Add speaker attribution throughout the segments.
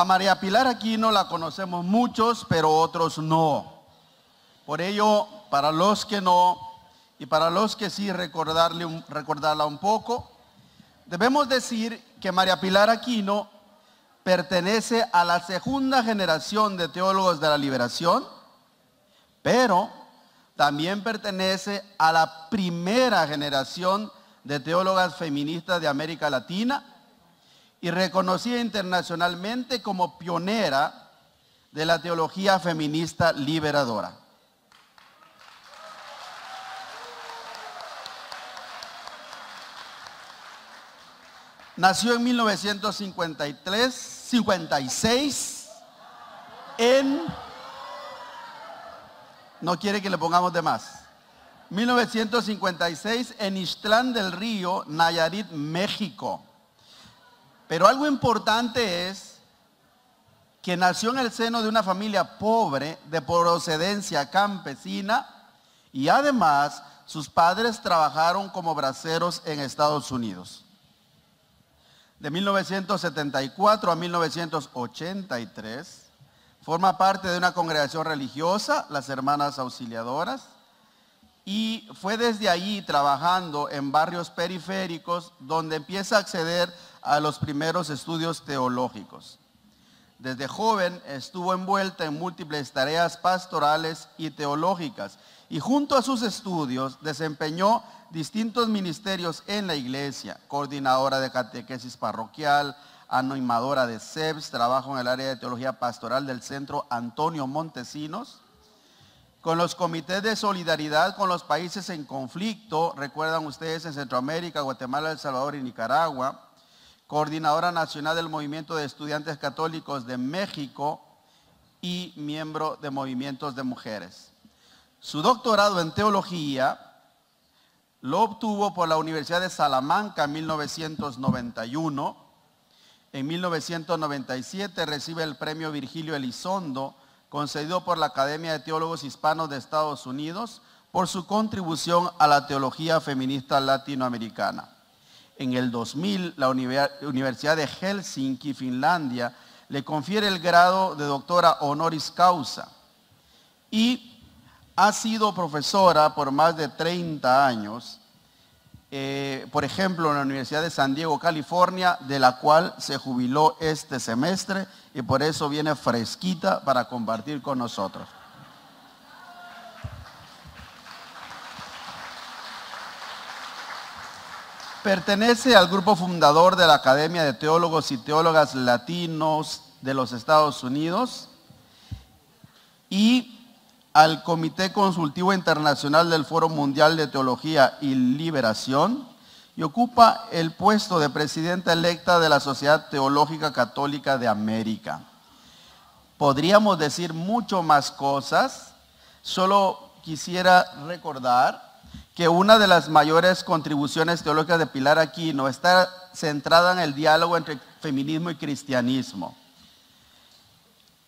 Speaker 1: A María Pilar Aquino la conocemos muchos, pero otros no. Por ello, para los que no, y para los que sí recordarle recordarla un poco, debemos decir que María Pilar Aquino pertenece a la segunda generación de teólogos de la liberación, pero también pertenece a la primera generación de teólogas feministas de América Latina y reconocida internacionalmente como pionera de la teología feminista liberadora. Nació en 1953, 56, en... No quiere que le pongamos de más. 1956 en Ixtlán del Río, Nayarit, México. Pero algo importante es que nació en el seno de una familia pobre de procedencia campesina y además sus padres trabajaron como braceros en Estados Unidos. De 1974 a 1983 forma parte de una congregación religiosa, las Hermanas Auxiliadoras, y fue desde allí trabajando en barrios periféricos donde empieza a acceder los primeros estudios teológicos. Desde joven estuvo envuelta en múltiples tareas pastorales y teológicas y junto a sus estudios desempeñó distintos ministerios en la iglesia, coordinadora de catequesis parroquial, animadora de SEBS, trabajo en el área de teología pastoral del Centro Antonio Montesinos, con los comités de solidaridad con los países en conflicto, recuerdan ustedes en Centroamérica, Guatemala, El Salvador y Nicaragua, coordinadora nacional del Movimiento de Estudiantes Católicos de México y miembro de movimientos de mujeres. Su doctorado en teología lo obtuvo por la Universidad de Salamanca en 1991. En 1997 recibe el premio Virgilio Elizondo concedido por la Academia de Teólogos Hispanos de Estados Unidos por su contribución a la teología feminista latinoamericana. En el 2000, la Universidad de Helsinki, Finlandia, le confiere el grado de doctora honoris causa y ha sido profesora por más de 30 años eh, por ejemplo, en la Universidad de San Diego, California, de la cual se jubiló este semestre y por eso viene fresquita para compartir con nosotros. Pertenece al grupo fundador de la Academia de Teólogos y Teólogas Latinos de los Estados Unidos y al Comité Consultivo Internacional del Foro Mundial de Teología y Liberación y ocupa el puesto de presidenta electa de la Sociedad Teológica Católica de América. Podríamos decir mucho más cosas, solo quisiera recordar que una de las mayores contribuciones teológicas de Pilar Aquino está centrada en el diálogo entre feminismo y cristianismo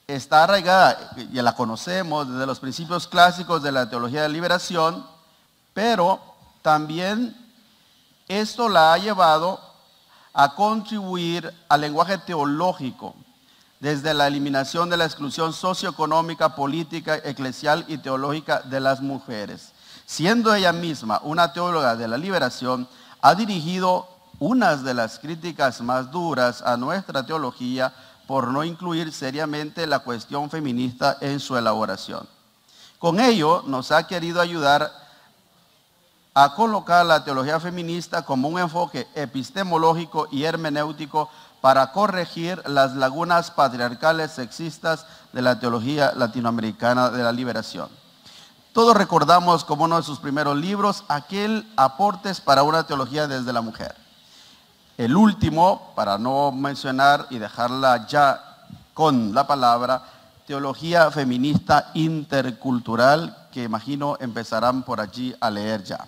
Speaker 1: está arraigada, ya la conocemos desde los principios clásicos de la teología de liberación, pero también esto la ha llevado a contribuir al lenguaje teológico, desde la eliminación de la exclusión socioeconómica, política, eclesial y teológica de las mujeres. Siendo ella misma una teóloga de la liberación, ha dirigido unas de las críticas más duras a nuestra teología por no incluir seriamente la cuestión feminista en su elaboración. Con ello nos ha querido ayudar a colocar la teología feminista como un enfoque epistemológico y hermenéutico para corregir las lagunas patriarcales sexistas de la teología latinoamericana de la liberación. Todos recordamos como uno de sus primeros libros aquel aportes para una teología desde la mujer. El último, para no mencionar y dejarla ya con la palabra, teología feminista intercultural, que imagino empezarán por allí a leer ya.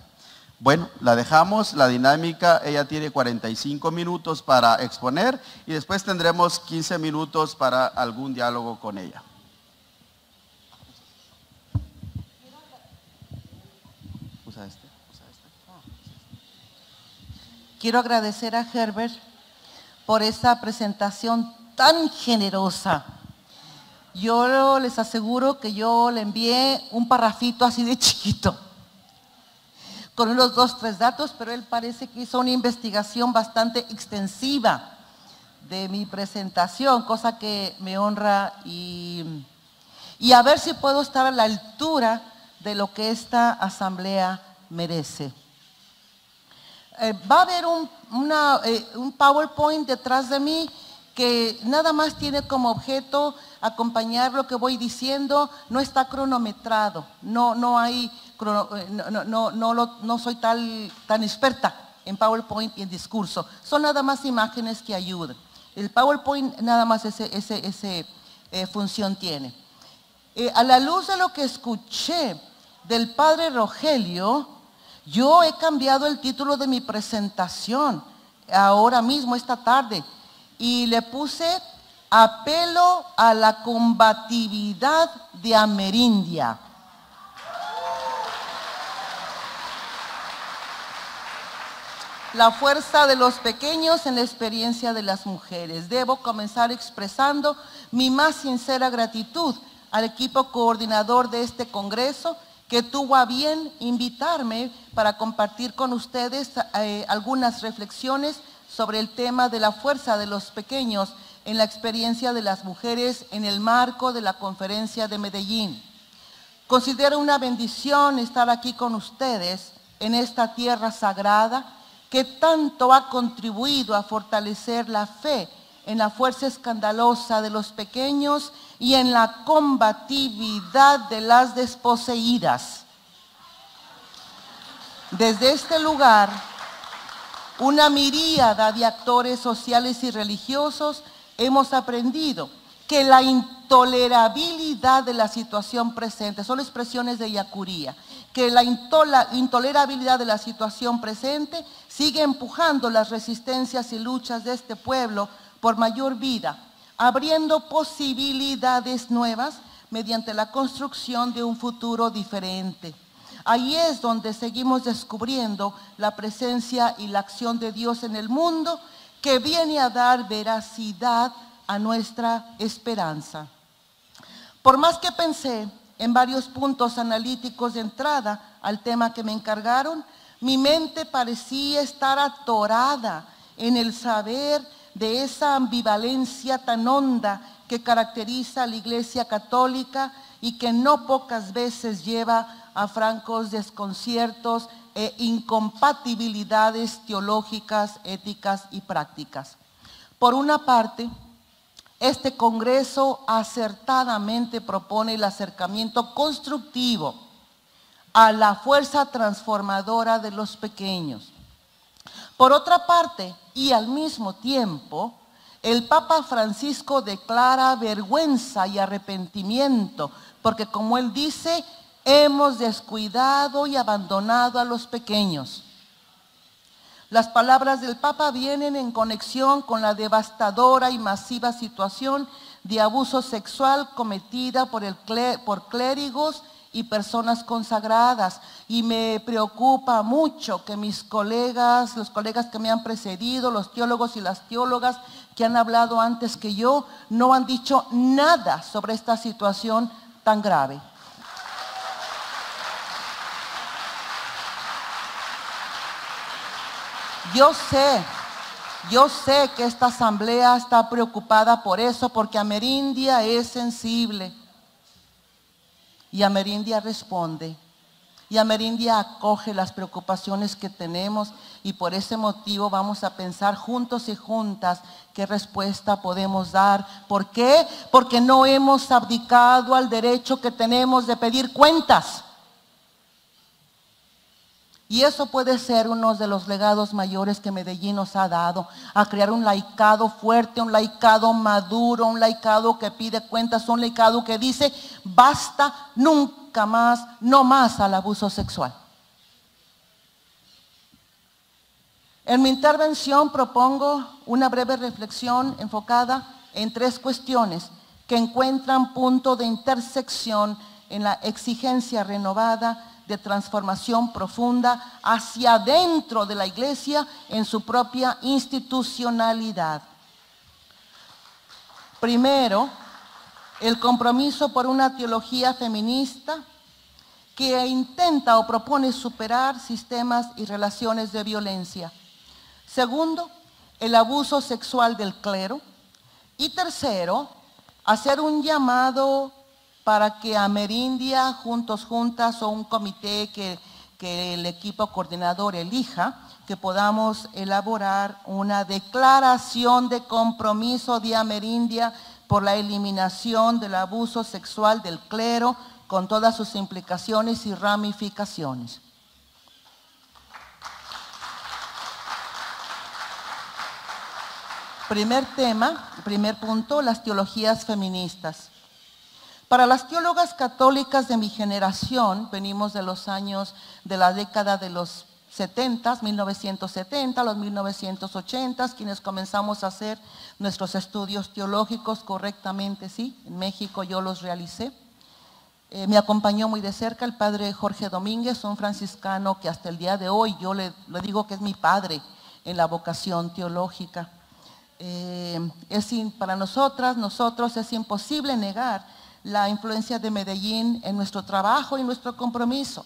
Speaker 1: Bueno, la dejamos, la dinámica, ella tiene 45 minutos para exponer y después tendremos 15 minutos para algún diálogo con ella.
Speaker 2: Quiero agradecer a Herbert por esta presentación tan generosa. Yo les aseguro que yo le envié un parrafito así de chiquito, con unos dos, tres datos, pero él parece que hizo una investigación bastante extensiva de mi presentación, cosa que me honra y, y a ver si puedo estar a la altura de lo que esta asamblea merece. Eh, va a haber un, eh, un PowerPoint detrás de mí que nada más tiene como objeto acompañar lo que voy diciendo, no está cronometrado, no, no hay, eh, no, no, no, soy tal, tan experta en PowerPoint y en discurso, son nada más imágenes que ayudan. El PowerPoint nada más esa ese, función tiene. a la luz de lo que escuché del padre Rogelio, yo he cambiado el título de mi presentación ahora mismo, esta tarde, y le puse apelo a la combatividad de Amerindia. La fuerza de los pequeños en la experiencia de las mujeres. Debo comenzar expresando mi más sincera gratitud al equipo coordinador de este Congreso que tuvo a bien invitarme para compartir con ustedes eh, algunas reflexiones sobre el tema de la fuerza de los pequeños en la experiencia de las mujeres en el marco de la conferencia de Medellín. Considero una bendición estar aquí con ustedes en esta tierra sagrada que tanto ha contribuido a fortalecer la fe en la fuerza escandalosa de los pequeños y en la combatividad de las desposeídas. Desde este lugar, una miríada de actores sociales y religiosos hemos aprendido que la intolerabilidad de la situación presente, son expresiones de Yacuría, que la intolerabilidad de la situación presente sigue empujando las resistencias y luchas de este pueblo por mayor vida, abriendo posibilidades nuevas mediante la construcción de un futuro diferente. Ahí es donde seguimos descubriendo la presencia y la acción de Dios en el mundo que viene a dar veracidad a nuestra esperanza. Por más que pensé en varios puntos analíticos de entrada al tema que me encargaron, mi mente parecía estar atorada en el saber de esa ambivalencia tan honda que caracteriza a la Iglesia Católica y que no pocas veces lleva a francos desconciertos e incompatibilidades teológicas, éticas y prácticas. Por una parte, este Congreso acertadamente propone el acercamiento constructivo a la fuerza transformadora de los pequeños. Por otra parte, y al mismo tiempo, el Papa Francisco declara vergüenza y arrepentimiento, porque como él dice, hemos descuidado y abandonado a los pequeños. Las palabras del Papa vienen en conexión con la devastadora y masiva situación de abuso sexual cometida por, el, por clérigos y personas consagradas. Y me preocupa mucho que mis colegas, los colegas que me han precedido, los teólogos y las teólogas que han hablado antes que yo, no han dicho nada sobre esta situación tan grave. Yo sé, yo sé que esta asamblea está preocupada por eso, porque Amerindia es sensible. Y Amerindia responde. Y Amerindia acoge las preocupaciones que tenemos y por ese motivo vamos a pensar juntos y juntas qué respuesta podemos dar. ¿Por qué? Porque no hemos abdicado al derecho que tenemos de pedir cuentas. Y eso puede ser uno de los legados mayores que Medellín nos ha dado, a crear un laicado fuerte, un laicado maduro, un laicado que pide cuentas, un laicado que dice, basta nunca más, no más al abuso sexual. En mi intervención propongo una breve reflexión enfocada en tres cuestiones que encuentran punto de intersección en la exigencia renovada de transformación profunda hacia dentro de la iglesia en su propia institucionalidad. Primero, el compromiso por una teología feminista que intenta o propone superar sistemas y relaciones de violencia. Segundo, el abuso sexual del clero. Y tercero, hacer un llamado para que Amerindia, juntos, juntas o un comité que, que el equipo coordinador elija, que podamos elaborar una declaración de compromiso de Amerindia por la eliminación del abuso sexual del clero con todas sus implicaciones y ramificaciones. Primer tema, primer punto, las teologías feministas. Para las teólogas católicas de mi generación, venimos de los años de la década de los 70, 1970, los 1980, quienes comenzamos a hacer nuestros estudios teológicos correctamente, sí, en México yo los realicé. Eh, me acompañó muy de cerca el padre Jorge Domínguez, un franciscano que hasta el día de hoy yo le, digo que es mi padre en la vocación teológica. Eh, es para nosotras, nosotros es imposible negar la influencia de Medellín en nuestro trabajo y nuestro compromiso.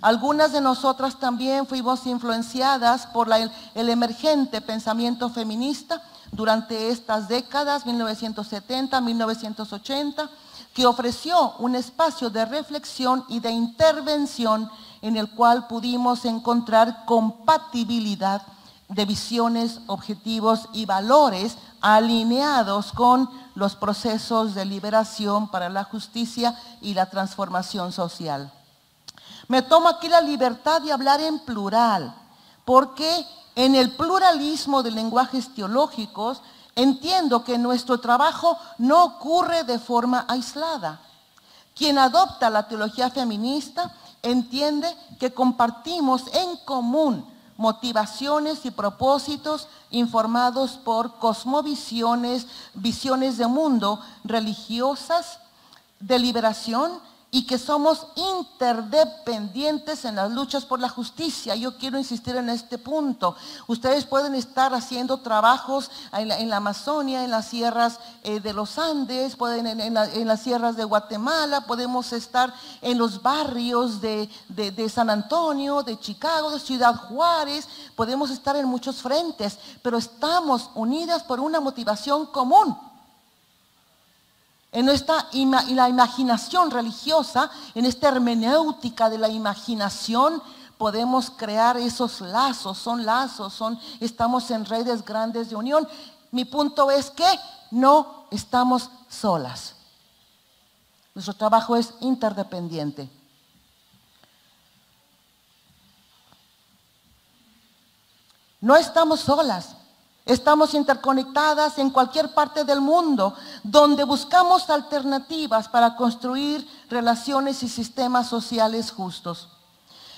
Speaker 2: Algunas de nosotras también fuimos influenciadas por el emergente pensamiento feminista durante estas décadas, 1970, 1980, que ofreció un espacio de reflexión y de intervención en el cual pudimos encontrar compatibilidad de visiones, objetivos y valores alineados con los procesos de liberación para la justicia y la transformación social. Me tomo aquí la libertad de hablar en plural, porque en el pluralismo de lenguajes teológicos entiendo que nuestro trabajo no ocurre de forma aislada. Quien adopta la teología feminista entiende que compartimos en común motivaciones y propósitos informados por cosmovisiones, visiones de mundo religiosas, de liberación y que somos interdependientes en las luchas por la justicia. Yo quiero insistir en este punto. Ustedes pueden estar haciendo trabajos en la, Amazonia, en las sierras eh, de los Andes, pueden en, las sierras de Guatemala, podemos estar en los barrios de, de San Antonio, de Chicago, de Ciudad Juárez, podemos estar en muchos frentes, pero estamos unidas por una motivación común en nuestra la imaginación religiosa, en esta hermenéutica de la imaginación, podemos crear esos lazos, son lazos, son, estamos en redes grandes de unión. Mi punto es que no estamos solas. Nuestro trabajo es interdependiente. No estamos solas. Estamos interconectadas en cualquier parte del mundo donde buscamos alternativas para construir relaciones y sistemas sociales justos.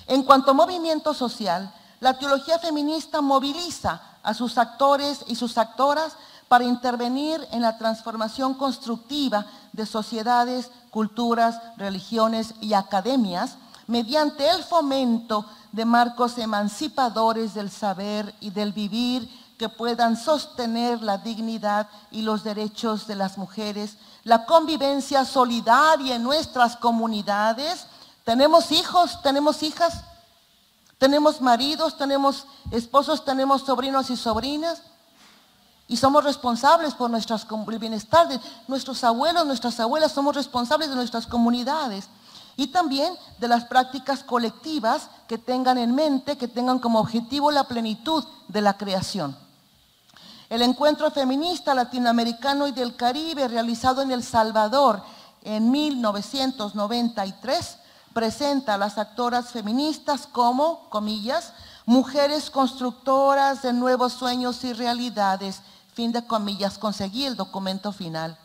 Speaker 2: En cuanto a movimiento social, la teología feminista moviliza a sus actores y sus actoras para intervenir en la transformación constructiva de sociedades, culturas, religiones y academias mediante el fomento de marcos emancipadores del saber y del vivir que puedan sostener la dignidad y los derechos de las mujeres, la convivencia solidaria en nuestras comunidades. Tenemos hijos, tenemos hijas, tenemos maridos, tenemos esposos, tenemos sobrinos y sobrinas. Y somos responsables por nuestras, el bienestar de nuestros abuelos, nuestras abuelas, somos responsables de nuestras comunidades. Y también de las prácticas colectivas que tengan en mente, que tengan como objetivo la plenitud de la creación. El encuentro feminista latinoamericano y del Caribe realizado en El Salvador en 1993 presenta a las actoras feministas como, comillas, mujeres constructoras de nuevos sueños y realidades, fin de comillas, conseguí el documento final.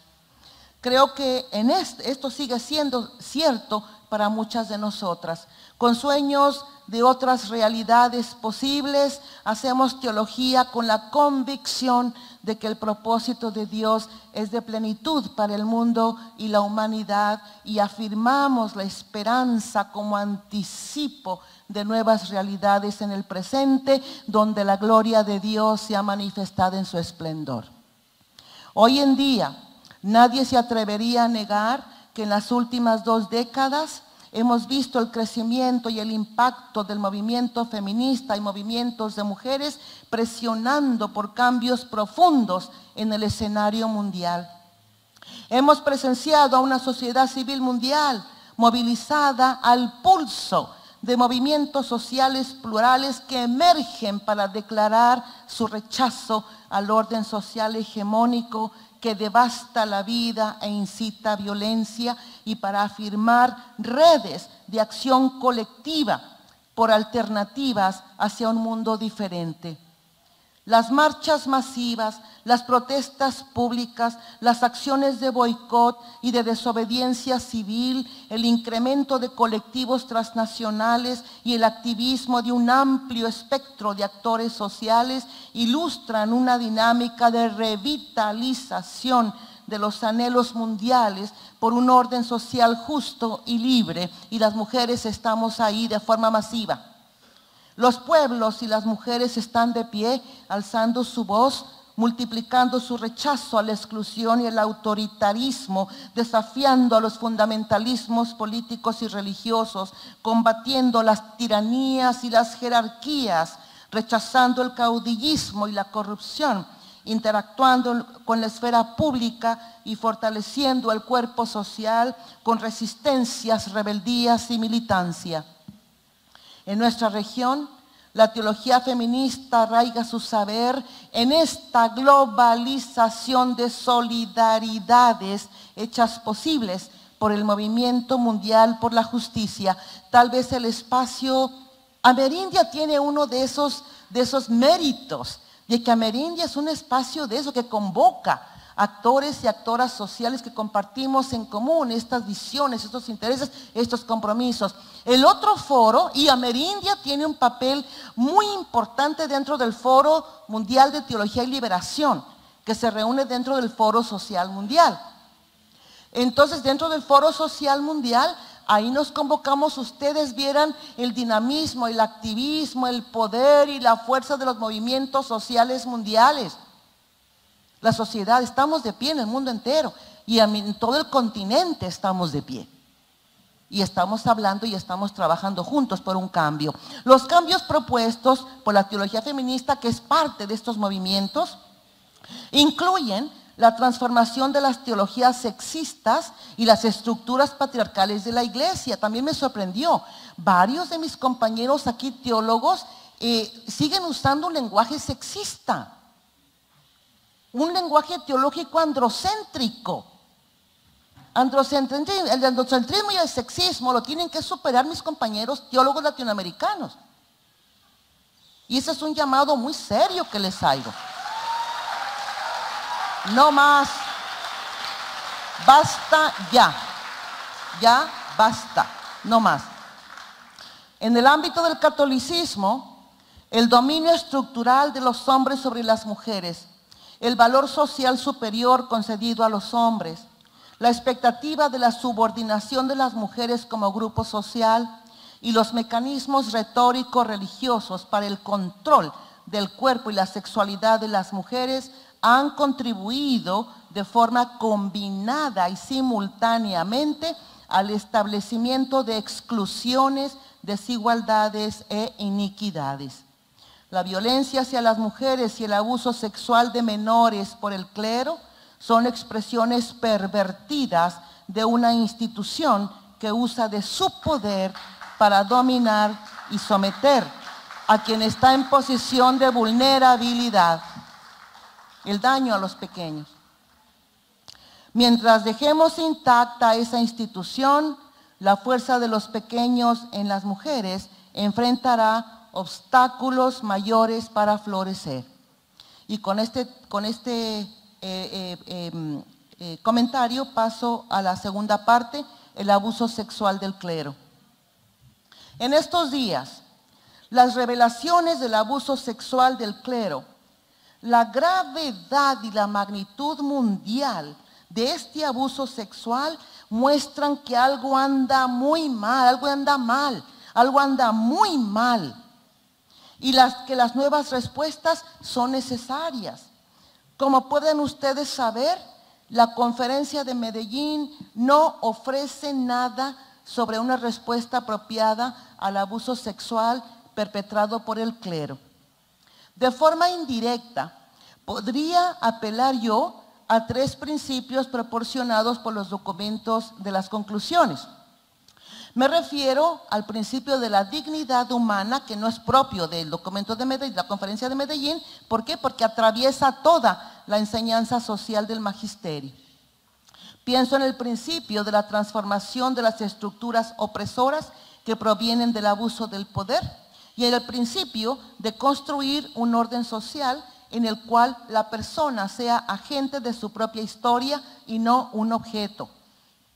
Speaker 2: Creo que en esto sigue siendo cierto para muchas de nosotras. Con sueños de otras realidades posibles, hacemos teología con la convicción de que el propósito de Dios es de plenitud para el mundo y la humanidad y afirmamos la esperanza como anticipo de nuevas realidades en el presente, donde la gloria de Dios se ha manifestado en su esplendor. Hoy en día, Nadie se atrevería a negar que en las últimas dos décadas hemos visto el crecimiento y el impacto del movimiento feminista y movimientos de mujeres presionando por cambios profundos en el escenario mundial. Hemos presenciado a una sociedad civil mundial movilizada al pulso de movimientos sociales plurales que emergen para declarar su rechazo al orden social hegemónico que devasta la vida e incita violencia y para afirmar redes de acción colectiva por alternativas hacia un mundo diferente. Las marchas masivas, las protestas públicas, las acciones de boicot y de desobediencia civil, el incremento de colectivos transnacionales y el activismo de un amplio espectro de actores sociales ilustran una dinámica de revitalización de los anhelos mundiales por un orden social justo y libre y las mujeres estamos ahí de forma masiva. Los pueblos y las mujeres están de pie, alzando su voz, multiplicando su rechazo a la exclusión y el autoritarismo, desafiando a los fundamentalismos políticos y religiosos, combatiendo las tiranías y las jerarquías, rechazando el caudillismo y la corrupción, interactuando con la esfera pública y fortaleciendo el cuerpo social con resistencias, rebeldías y militancia. En nuestra región, la teología feminista arraiga su saber en esta globalización de solidaridades hechas posibles por el movimiento mundial por la justicia. Tal vez el espacio Amerindia tiene uno de esos, de esos méritos, de que Amerindia es un espacio de eso que convoca actores y actoras sociales que compartimos en común estas visiones, estos intereses, estos compromisos. El otro foro, y Amerindia tiene un papel muy importante dentro del Foro Mundial de Teología y Liberación, que se reúne dentro del Foro Social Mundial. Entonces, dentro del Foro Social Mundial, ahí nos convocamos, ustedes vieran el dinamismo, el activismo, el poder y la fuerza de los movimientos sociales mundiales la sociedad, estamos de pie en el mundo entero y en todo el continente estamos de pie. Y estamos hablando y estamos trabajando juntos por un cambio. Los cambios propuestos por la teología feminista, que es parte de estos movimientos, incluyen la transformación de las teologías sexistas y las estructuras patriarcales de la iglesia. También me sorprendió. Varios de mis compañeros aquí teólogos eh, siguen usando un lenguaje sexista un lenguaje teológico androcéntrico. Androcentrismo, el androcentrismo y el sexismo lo tienen que superar mis compañeros teólogos latinoamericanos. Y ese es un llamado muy serio que les hago. No más. Basta ya. Ya basta. No más. En el ámbito del catolicismo, el dominio estructural de los hombres sobre las mujeres el valor social superior concedido a los hombres, la expectativa de la subordinación de las mujeres como grupo social y los mecanismos retóricos religiosos para el control del cuerpo y la sexualidad de las mujeres han contribuido de forma combinada y simultáneamente al establecimiento de exclusiones, desigualdades e iniquidades. La violencia hacia las mujeres y el abuso sexual de menores por el clero son expresiones pervertidas de una institución que usa de su poder para dominar y someter a quien está en posición de vulnerabilidad. El daño a los pequeños. Mientras dejemos intacta esa institución, la fuerza de los pequeños en las mujeres enfrentará obstáculos mayores para florecer. Y con este, con este eh, eh, em, eh, comentario paso a la segunda parte, el abuso sexual del clero. En estos días, las revelaciones del abuso sexual del clero, la gravedad y la magnitud mundial de este abuso sexual muestran que algo anda muy mal, algo anda mal, algo anda muy mal y que las nuevas respuestas son necesarias. Como pueden ustedes saber, la conferencia de Medellín no ofrece nada sobre una respuesta apropiada al abuso sexual perpetrado por el clero. De forma indirecta, podría apelar yo a tres principios proporcionados por los documentos de las conclusiones. Me refiero al principio de la dignidad humana, que no es propio del documento de Medellín, la conferencia de Medellín. ¿Por qué? Porque atraviesa toda la enseñanza social del magisterio. Pienso en el principio de la transformación de las estructuras opresoras que provienen del abuso del poder y en el principio de construir un orden social en el cual la persona sea agente de su propia historia y no un objeto.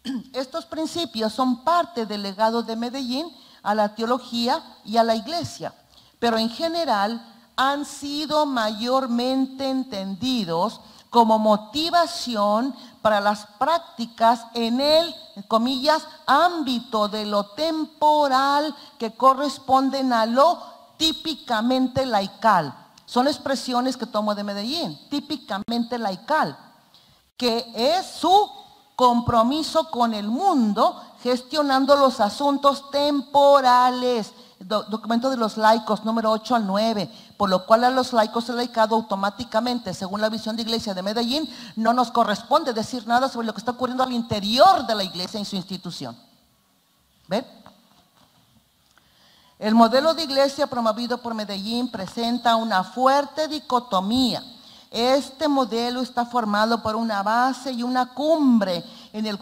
Speaker 2: Estos principios son parte del legado de Medellín a la teología y a la iglesia, pero en general han sido mayormente entendidos como motivación para las prácticas en el, comillas, ámbito de lo temporal que corresponden a lo típicamente laical. Son expresiones que tomo de Medellín, típicamente laical, que es su compromiso con el mundo gestionando los asuntos temporales. documento de los laicos, número 8 al 9, por lo cual a los laicos el laicado automáticamente, según la visión de iglesia de Medellín, no nos corresponde decir nada sobre lo que está ocurriendo al interior de la iglesia y su institución. ¿Ven? El modelo de iglesia promovido por Medellín presenta una fuerte dicotomía este modelo está formado por una base y una cumbre en el,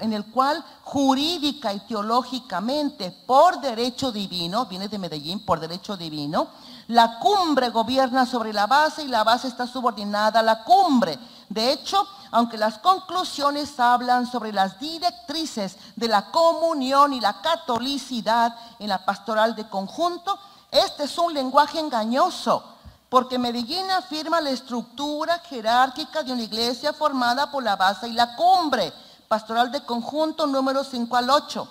Speaker 2: en el, cual jurídica y teológicamente, por derecho divino, viene de Medellín, por derecho divino, la cumbre gobierna sobre la base y la base está subordinada a la cumbre. De hecho, aunque las conclusiones hablan sobre las directrices de la comunión y la catolicidad en la pastoral de conjunto, este es un lenguaje engañoso porque Medellín afirma la estructura jerárquica de una iglesia formada por la base y la cumbre. Pastoral de conjunto número 5 al 8.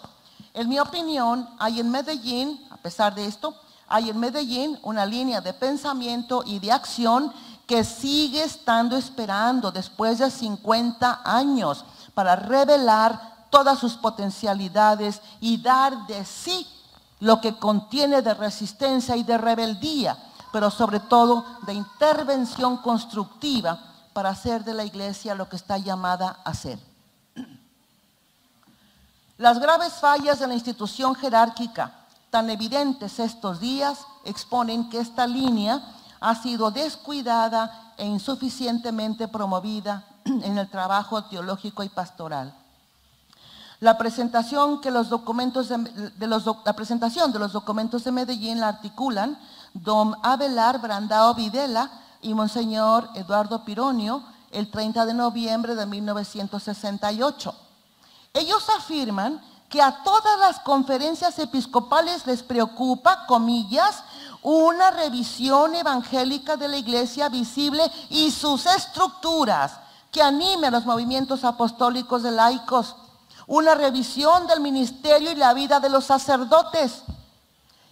Speaker 2: En mi opinión, hay en Medellín, a pesar de esto, hay en Medellín una línea de pensamiento y de acción que sigue estando esperando después de 50 años para revelar todas sus potencialidades y dar de sí lo que contiene de resistencia y de rebeldía pero sobre todo de intervención constructiva para hacer de la iglesia lo que está llamada a ser. Las graves fallas de la institución jerárquica, tan evidentes estos días, exponen que esta línea ha sido descuidada e insuficientemente promovida en el trabajo teológico y pastoral. La presentación, que los documentos de, los, la presentación de los documentos de Medellín la articulan don Abelar Brandao Videla y Monseñor Eduardo Pironio el 30 de noviembre de 1968. Ellos afirman que a todas las conferencias episcopales les preocupa, comillas, una revisión evangélica de la iglesia visible y sus estructuras que anime a los movimientos apostólicos de laicos, una revisión del ministerio y la vida de los sacerdotes,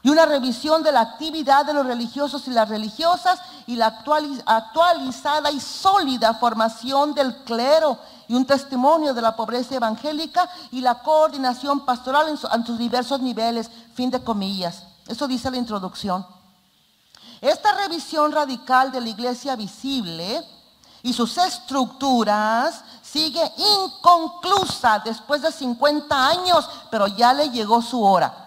Speaker 2: y una revisión de la actividad de los religiosos y las religiosas y la actualizada y sólida formación del clero y un testimonio de la pobreza evangélica y la coordinación pastoral en, sus diversos niveles, fin de comillas. Eso dice la introducción. Esta revisión radical de la iglesia visible y sus estructuras sigue inconclusa después de 50 años, pero ya le llegó su hora.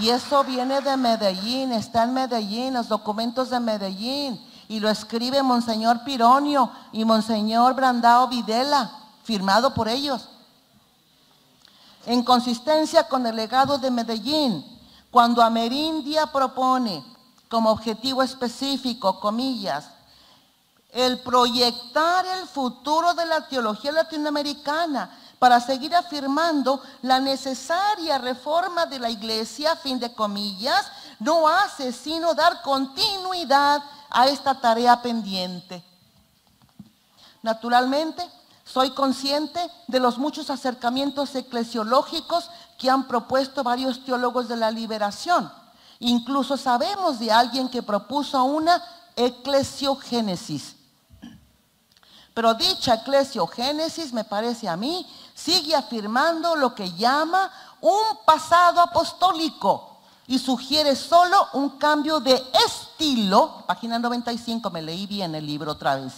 Speaker 2: Y eso viene de Medellín, está en Medellín, los documentos de Medellín. Y lo escribe Monseñor Pironio y Monseñor Brandao Videla, firmado por ellos. En consistencia con el legado de Medellín, cuando Amerindia propone como objetivo específico, comillas, el proyectar el futuro de la teología latinoamericana para seguir afirmando la necesaria reforma de la iglesia, fin de comillas, no hace sino dar continuidad a esta tarea pendiente. Naturalmente, soy consciente de los muchos acercamientos eclesiológicos que han propuesto varios teólogos de la liberación. Incluso sabemos de alguien que propuso una eclesiogénesis. Pero dicha eclesiogénesis, me parece a mí, sigue afirmando lo que llama un pasado apostólico y sugiere solo un cambio de estilo, página 95, me leí bien el libro otra vez,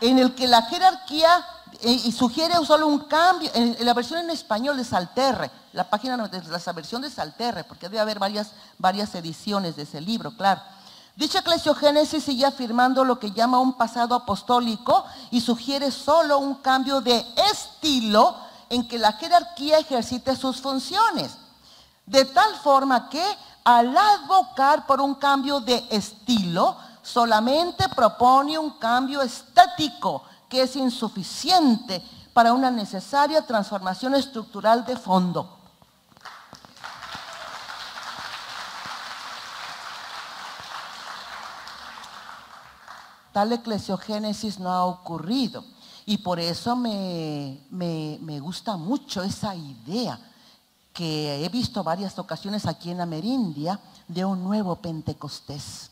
Speaker 2: en el que la jerarquía eh, y sugiere solo un cambio, en, la versión en español de Salterre, la página de la versión de Salterre, porque debe haber varias, varias ediciones de ese libro, claro. Dicha eclesiogénesis sigue afirmando lo que llama un pasado apostólico y sugiere solo un cambio de estilo en que la jerarquía ejercite sus funciones. De tal forma que al advocar por un cambio de estilo, solamente propone un cambio estético que es insuficiente para una necesaria transformación estructural de fondo. Tal eclesiogénesis no ha ocurrido. Y por eso me, gusta mucho esa idea que he visto varias ocasiones aquí en Amerindia de un nuevo Pentecostés.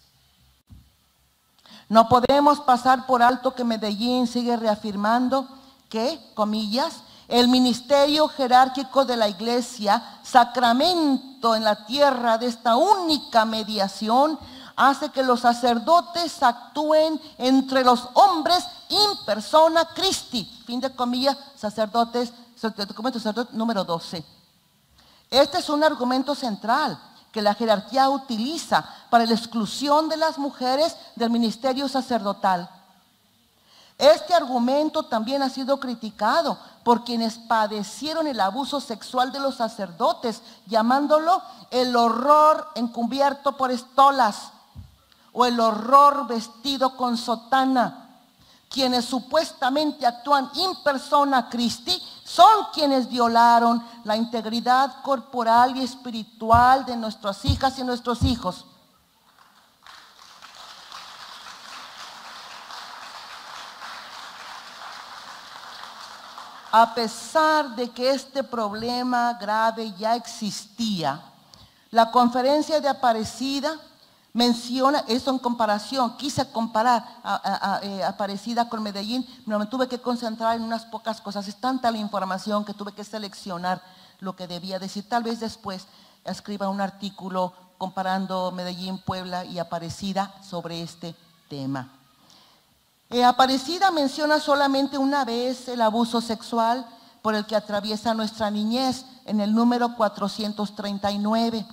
Speaker 2: No podemos pasar por alto que Medellín sigue reafirmando que, comillas, el ministerio jerárquico de la iglesia, sacramento en la tierra de esta única mediación, hace que los sacerdotes actúen entre los hombres in persona Christi. Fin de comillas, sacerdotes, documento sacerdote número 12. Este es un argumento central que la jerarquía utiliza para la exclusión de las mujeres del ministerio sacerdotal. Este argumento también ha sido criticado por quienes padecieron el abuso sexual de los sacerdotes, llamándolo el horror encubierto por estolas o el horror vestido con sotana. Quienes supuestamente actúan in persona Christi son quienes violaron la integridad corporal y espiritual de nuestras hijas y nuestros hijos. A pesar de que este problema grave ya existía, la conferencia de Aparecida Menciona eso en comparación, quise comparar a, eh, Aparecida con Medellín, pero me tuve que concentrar en unas pocas cosas. Es tanta la información que tuve que seleccionar lo que debía decir. Tal vez después escriba un artículo comparando Medellín, Puebla y Aparecida sobre este tema. Eh, Aparecida menciona solamente una vez el abuso sexual por el que atraviesa nuestra niñez en el número 439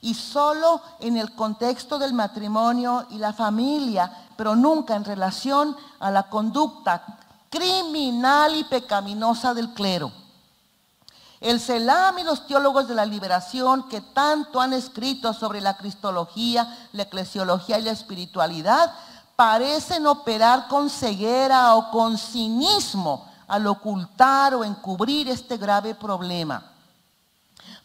Speaker 2: y solo en el contexto del matrimonio y la familia, pero nunca en relación a la conducta criminal y pecaminosa del clero. El CELAM y los teólogos de la liberación que tanto han escrito sobre la cristología, la eclesiología y la espiritualidad, parecen operar con ceguera o con cinismo al ocultar o encubrir este grave problema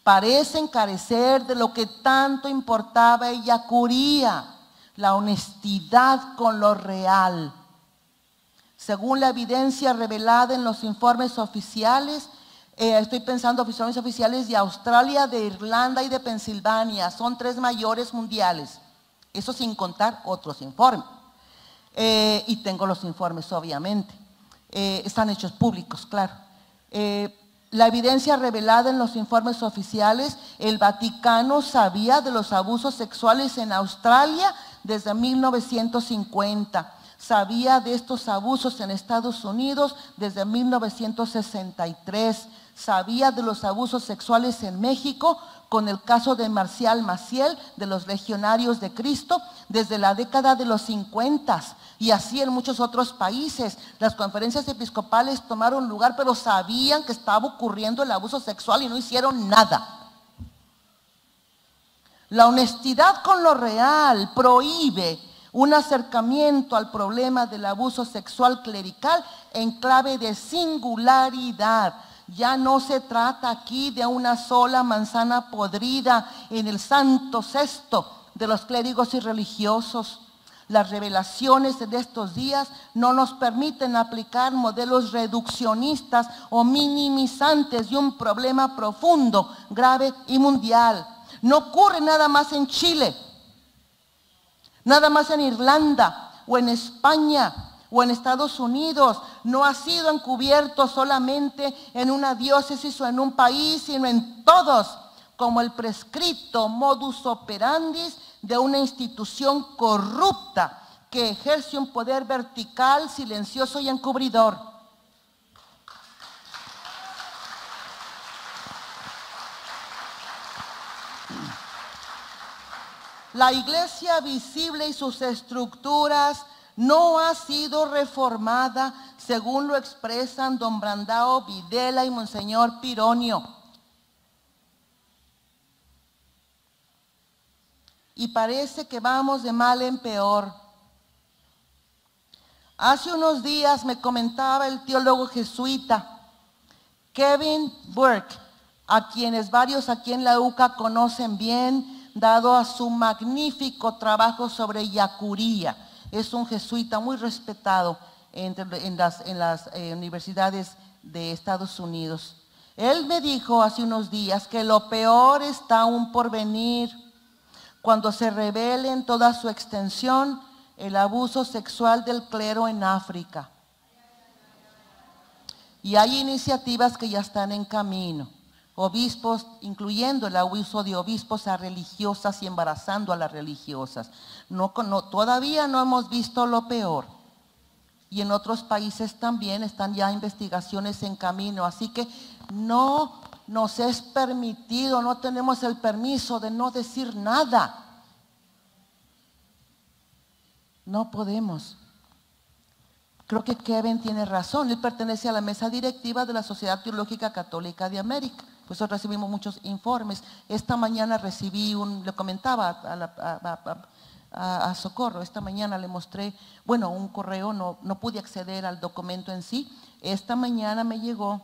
Speaker 2: parecen carecer de lo que tanto importaba ella curía, la honestidad con lo real. Según la evidencia revelada en los informes oficiales, eh, estoy pensando informes oficiales de Australia, de Irlanda y de Pensilvania, son tres mayores mundiales, eso sin contar otros informes. Eh, y tengo los informes, obviamente. Eh, están hechos públicos, claro. La evidencia revelada en los informes oficiales, el Vaticano sabía de los abusos sexuales en Australia desde 1950. Sabía de estos abusos en Estados Unidos desde 1963. Sabía de los abusos sexuales en México con el caso de Marcial Maciel de los Legionarios de Cristo desde la década de los 50 y así en muchos otros países. Las conferencias episcopales tomaron lugar, pero sabían que estaba ocurriendo el abuso sexual y no hicieron nada. La honestidad con lo real prohíbe un acercamiento al problema del abuso sexual clerical en clave de singularidad ya no se trata aquí de una sola manzana podrida en el santo cesto de los clérigos y religiosos. Las revelaciones de estos días no nos permiten aplicar modelos reduccionistas o minimizantes de un problema profundo, grave y mundial. No ocurre nada más en Chile, nada más en Irlanda o en España o en Estados Unidos. No ha sido encubierto solamente en una diócesis o en un país, sino en todos, como el prescrito modus operandi de una institución corrupta que ejerce un poder vertical, silencioso y encubridor. La iglesia visible y sus estructuras no ha sido reformada según lo expresan don Brandao Videla y Monseñor Pironio. Y parece que vamos de mal en peor. Hace unos días me comentaba el teólogo jesuita Kevin Burke, a quienes varios aquí en la UCA conocen bien, dado a su magnífico trabajo sobre Yacuría es un jesuita muy respetado en las, en las eh, universidades de Estados Unidos. Él me dijo hace unos días que lo peor está aún por venir cuando se revele en toda su extensión el abuso sexual del clero en África. Y hay iniciativas que ya están en camino obispos, incluyendo el abuso de obispos a religiosas y embarazando a las religiosas. Todavía no hemos visto lo peor. Y en otros países también están ya investigaciones en camino. Así que no nos es permitido, no tenemos el permiso de no decir nada. No podemos. Creo que Kevin tiene razón. Él pertenece a la mesa directiva de la Sociedad Teológica Católica de América. Pues recibimos muchos informes. Esta mañana recibí un, le comentaba a, Socorro, esta mañana le mostré, bueno, un correo, no, no pude acceder al documento en sí. Esta mañana me llegó,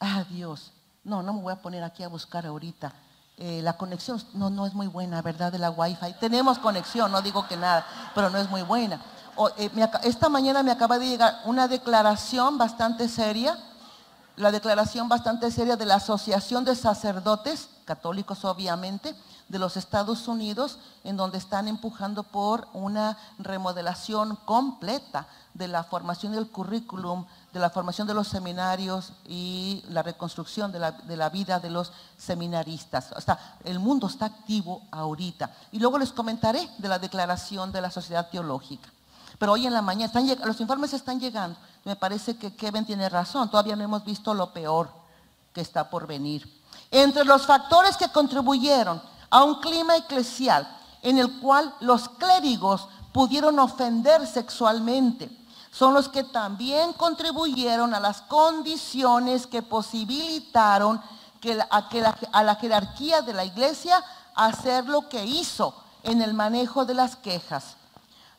Speaker 2: ah Dios, no, no me voy a poner aquí a buscar ahorita. Eh, la conexión no, no es muy buena, ¿verdad? De la Wi-Fi. Tenemos conexión, no digo que nada, pero no es muy buena. Eh, esta mañana me acaba de llegar una declaración bastante seria la declaración bastante seria de la Asociación de Sacerdotes, católicos obviamente, de los Estados Unidos, en donde están empujando por una remodelación completa de la formación del currículum, de la formación de los seminarios y la reconstrucción de la, de la vida de los seminaristas. El mundo está activo ahorita. Y luego les comentaré de la declaración de la Sociedad Teológica. Pero hoy en la mañana, los informes están llegando. Me parece que Kevin tiene razón. Todavía no hemos visto lo peor que está por venir. Entre los factores que contribuyeron a un clima eclesial en el cual los clérigos pudieron ofender sexualmente, son los que también contribuyeron a las condiciones que posibilitaron que a la jerarquía de la iglesia hacer lo que hizo en el manejo de las quejas.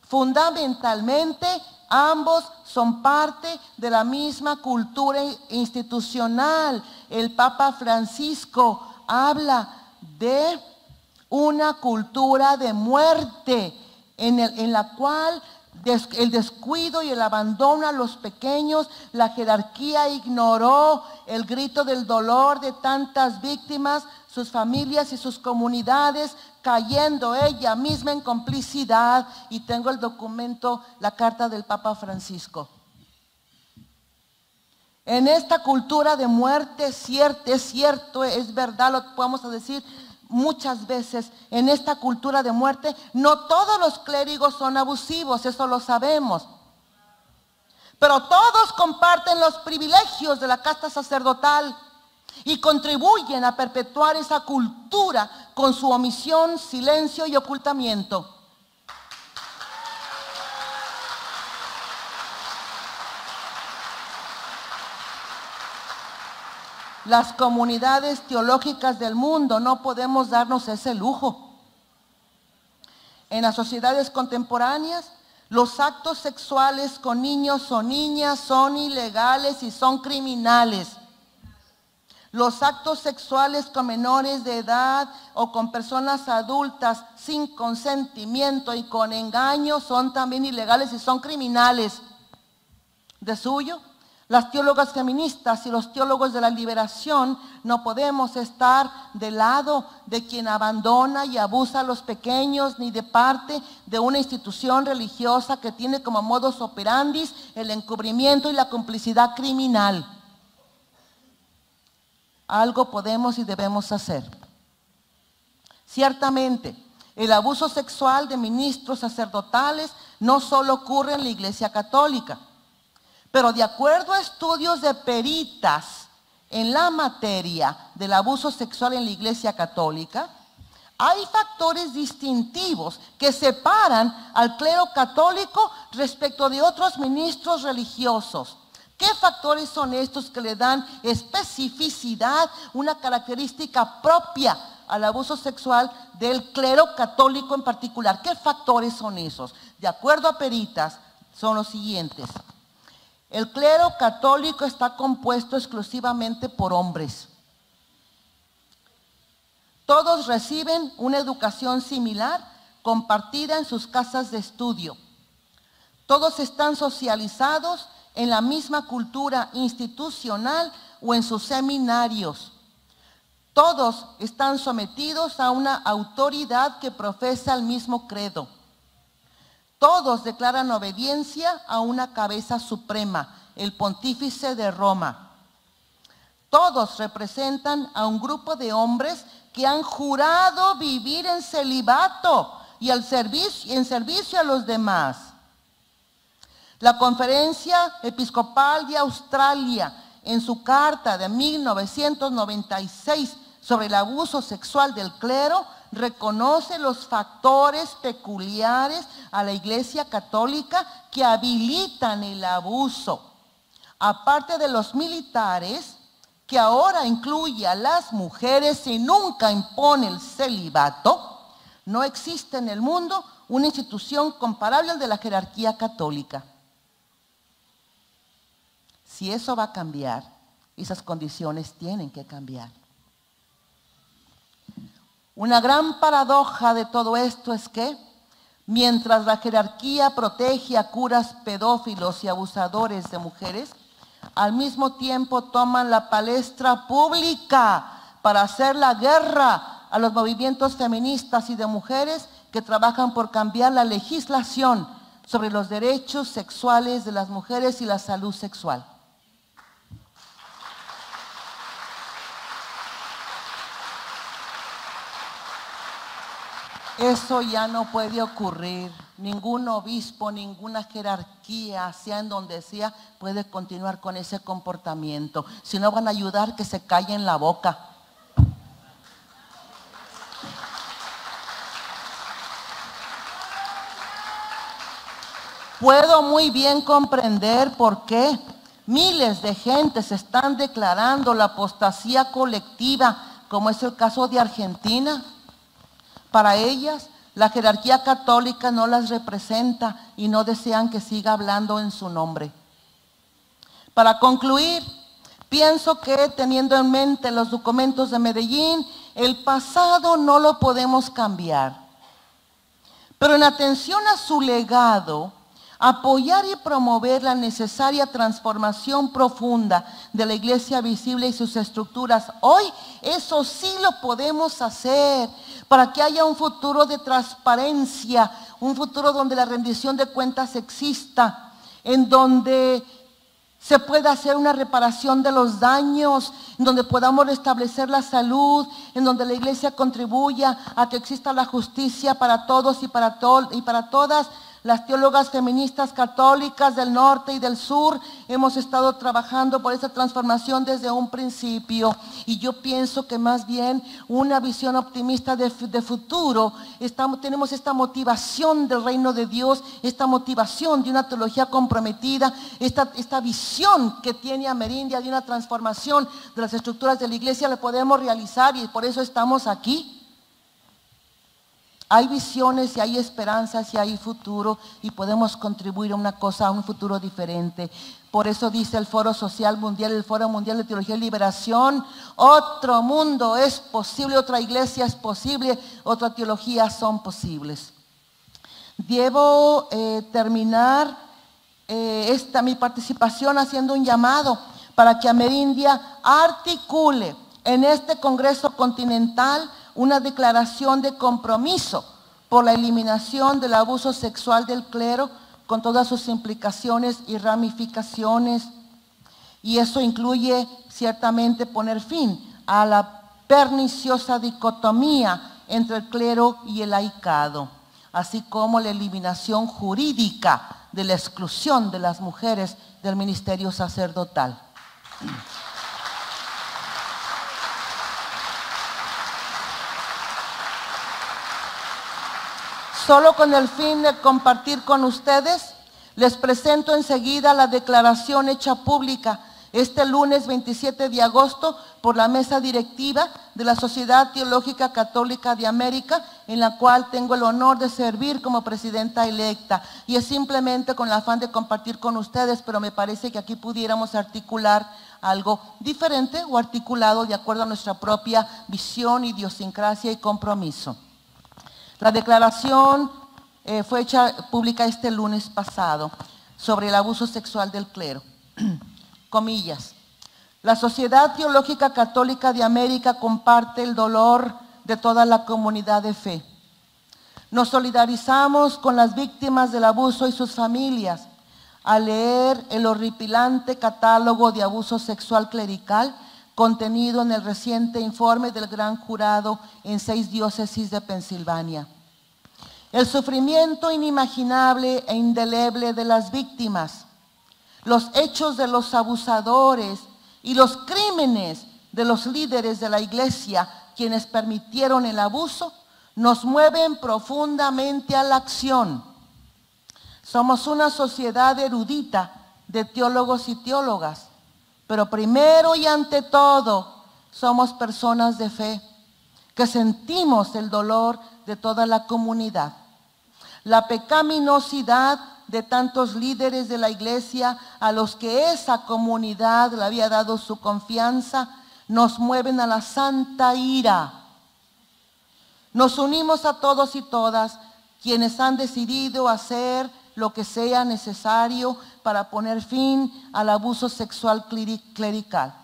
Speaker 2: Fundamentalmente, ambos son parte de la misma cultura institucional. El Papa Francisco habla de una cultura de muerte en, la cual el descuido y el abandono a los pequeños, la jerarquía ignoró el grito del dolor de tantas víctimas, sus familias y sus comunidades, cayendo ella misma en complicidad. Y tengo el documento, la carta del Papa Francisco. En esta cultura de muerte, cierto, es cierto, es verdad, lo podemos decir, muchas veces en esta cultura de muerte, no todos los clérigos son abusivos, eso lo sabemos. Pero todos comparten los privilegios de la casta sacerdotal y contribuyen a perpetuar esa cultura con su omisión, silencio y ocultamiento. Las comunidades teológicas del mundo no podemos darnos ese lujo. En las sociedades contemporáneas, los actos sexuales con niños o niñas son ilegales y son criminales. Los actos sexuales con menores de edad o con personas adultas sin consentimiento y con engaño son también ilegales y son criminales. De suyo, las teólogas feministas y los teólogos de la liberación no podemos estar del lado de quien abandona y abusa a los pequeños, ni de parte de una institución religiosa que tiene como modus operandis el encubrimiento y la complicidad criminal. Algo podemos y debemos hacer. Ciertamente, el abuso sexual de ministros sacerdotales no solo ocurre en la Iglesia Católica pero de acuerdo a estudios de peritas en la materia del abuso sexual en la Iglesia Católica, hay factores distintivos que separan al clero católico respecto de otros ministros religiosos. ¿Qué factores son estos que le dan especificidad, una característica propia al abuso sexual del clero católico en particular? ¿Qué factores son esos? De acuerdo a peritas, son los siguientes. El clero católico está compuesto exclusivamente por hombres. Todos reciben una educación similar compartida en sus casas de estudio. Todos están socializados en la misma cultura institucional o en sus seminarios. Todos están sometidos a una autoridad que profesa el mismo credo. Todos declaran obediencia a una cabeza suprema, el pontífice de Roma. Todos representan a un grupo de hombres que han jurado vivir en celibato y al servicio, en servicio a los demás. La Conferencia Episcopal de Australia, en su carta de 1996 sobre el abuso sexual del clero, reconoce los factores peculiares a la Iglesia Católica que habilitan el abuso. Aparte de los militares, que ahora incluye a las mujeres y nunca impone el celibato, no existe en el mundo una institución comparable al de la jerarquía católica. Si eso va a cambiar, esas condiciones tienen que cambiar. Una gran paradoja de todo esto es que mientras la jerarquía protege a curas pedófilos y abusadores de mujeres, al mismo tiempo toman la palestra pública para hacer la guerra a los movimientos feministas y de mujeres que trabajan por cambiar la legislación sobre los derechos sexuales de las mujeres y la salud sexual. Eso ya no puede ocurrir. Ningún obispo, ninguna jerarquía, sea en donde sea, puede continuar con ese comportamiento. Si no van a ayudar, que se callen la boca. Puedo muy bien comprender por qué miles de gentes están declarando la apostasía colectiva, como es el caso de Argentina. Para ellas, la jerarquía católica no las representa y no desean que siga hablando en su nombre. Para concluir, pienso que teniendo en mente los documentos de Medellín, el pasado no lo podemos cambiar. Pero en atención a su legado, apoyar y promover la necesaria transformación profunda de la iglesia visible y sus estructuras. Hoy eso sí lo podemos hacer para que haya un futuro de transparencia, un futuro donde la rendición de cuentas exista, en donde se pueda hacer una reparación de los daños, en donde podamos restablecer la salud, en donde la iglesia contribuya a que exista la justicia para todos y para, y para todas las teólogas feministas católicas del norte y del sur hemos estado trabajando por esa transformación desde un principio y yo pienso que más bien una visión optimista de, futuro, tenemos esta motivación del reino de Dios, esta motivación de una teología comprometida, esta, esta visión que tiene Amerindia de una transformación de las estructuras de la iglesia, la podemos realizar y por eso estamos aquí. Hay visiones y hay esperanzas y hay futuro y podemos contribuir a una cosa, a un futuro diferente. Por eso dice el Foro Social Mundial, el Foro Mundial de Teología y Liberación, otro mundo es posible, otra iglesia es posible, otra teología son posibles. Debo eh, terminar eh, esta mi participación haciendo un llamado para que Amerindia articule en este Congreso Continental una declaración de compromiso por la eliminación del abuso sexual del clero con todas sus implicaciones y ramificaciones. Y eso incluye ciertamente poner fin a la perniciosa dicotomía entre el clero y el laicado, así como la eliminación jurídica de la exclusión de las mujeres del ministerio sacerdotal. Solo con el fin de compartir con ustedes, les presento enseguida la declaración hecha pública este lunes 27 de agosto por la mesa directiva de la Sociedad Teológica Católica de América, en la cual tengo el honor de servir como presidenta electa. Y es simplemente con el afán de compartir con ustedes, pero me parece que aquí pudiéramos articular algo diferente o articulado de acuerdo a nuestra propia visión, idiosincrasia y compromiso. La declaración eh, fue hecha pública este lunes pasado sobre el abuso sexual del clero. Comillas. La Sociedad Teológica Católica de América comparte el dolor de toda la comunidad de fe. Nos solidarizamos con las víctimas del abuso y sus familias al leer el horripilante catálogo de abuso sexual clerical contenido en el reciente informe del gran jurado en seis diócesis de Pensilvania. El sufrimiento inimaginable e indeleble de las víctimas, los hechos de los abusadores y los crímenes de los líderes de la iglesia quienes permitieron el abuso, nos mueven profundamente a la acción. Somos una sociedad erudita de teólogos y teólogas pero primero y ante todo, somos personas de fe que sentimos el dolor de toda la comunidad. La pecaminosidad de tantos líderes de la iglesia a los que esa comunidad le había dado su confianza, nos mueven a la santa ira. Nos unimos a todos y todas quienes han decidido hacer lo que sea necesario para poner fin al abuso sexual clerical.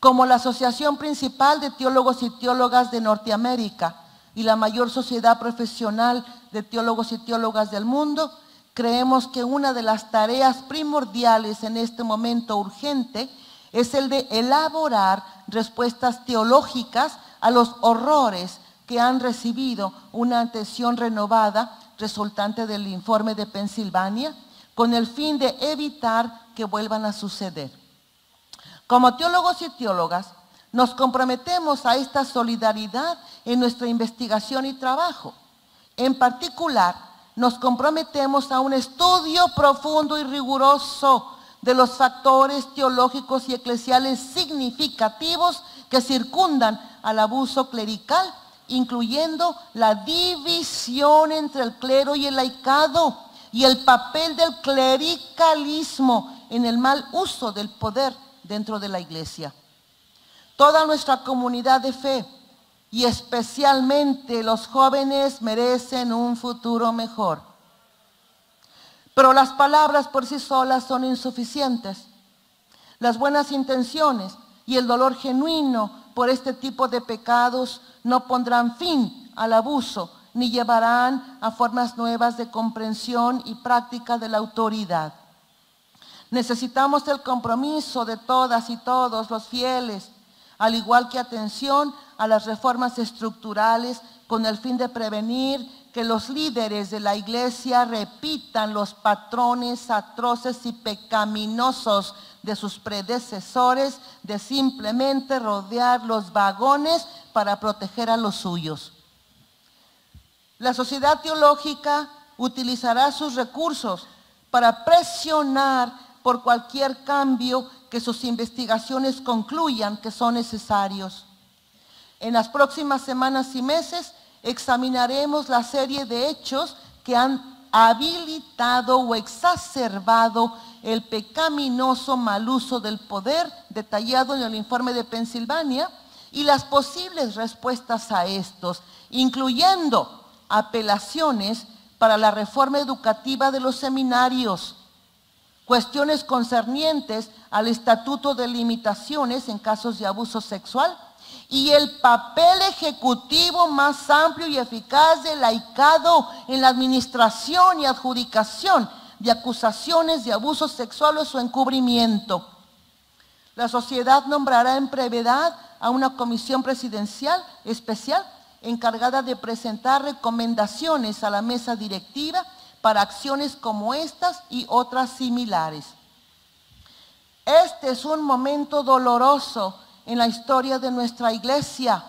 Speaker 2: Como la Asociación Principal de Teólogos y Teólogas de Norteamérica y la mayor sociedad profesional de teólogos y teólogas del mundo, creemos que una de las tareas primordiales en este momento urgente es el de elaborar respuestas teológicas a los horrores que han recibido una atención renovada resultante del informe de Pensilvania con el fin de evitar que vuelvan a suceder. Como teólogos y teólogas, nos comprometemos a esta solidaridad en nuestra investigación y trabajo. En particular, nos comprometemos a un estudio profundo y riguroso de los factores teológicos y eclesiales significativos que circundan al abuso clerical incluyendo la división entre el clero y el laicado y el papel del clericalismo en el mal uso del poder dentro de la iglesia. Toda nuestra comunidad de fe y especialmente los jóvenes merecen un futuro mejor. Pero las palabras por sí solas son insuficientes. Las buenas intenciones y el dolor genuino por este tipo de pecados no pondrán fin al abuso ni llevarán a formas nuevas de comprensión y práctica de la autoridad. Necesitamos el compromiso de todas y todos los fieles, al igual que atención a las reformas estructurales con el fin de prevenir que los líderes de la iglesia repitan los patrones atroces y pecaminosos de sus predecesores de simplemente rodear los vagones para proteger a los suyos. La sociedad teológica utilizará sus recursos para presionar por cualquier cambio que sus investigaciones concluyan que son necesarios. En las próximas semanas y meses examinaremos la serie de hechos que han habilitado o exacerbado el pecaminoso mal uso del poder detallado en el informe de Pensilvania y las posibles respuestas a estos, incluyendo apelaciones para la reforma educativa de los seminarios, cuestiones concernientes al estatuto de limitaciones en casos de abuso sexual y el papel ejecutivo más amplio y eficaz del laicado en la administración y adjudicación de acusaciones de abuso sexual o su encubrimiento. La sociedad nombrará en brevedad a una comisión presidencial especial encargada de presentar recomendaciones a la mesa directiva para acciones como estas y otras similares. Este es un momento doloroso en la historia de nuestra iglesia.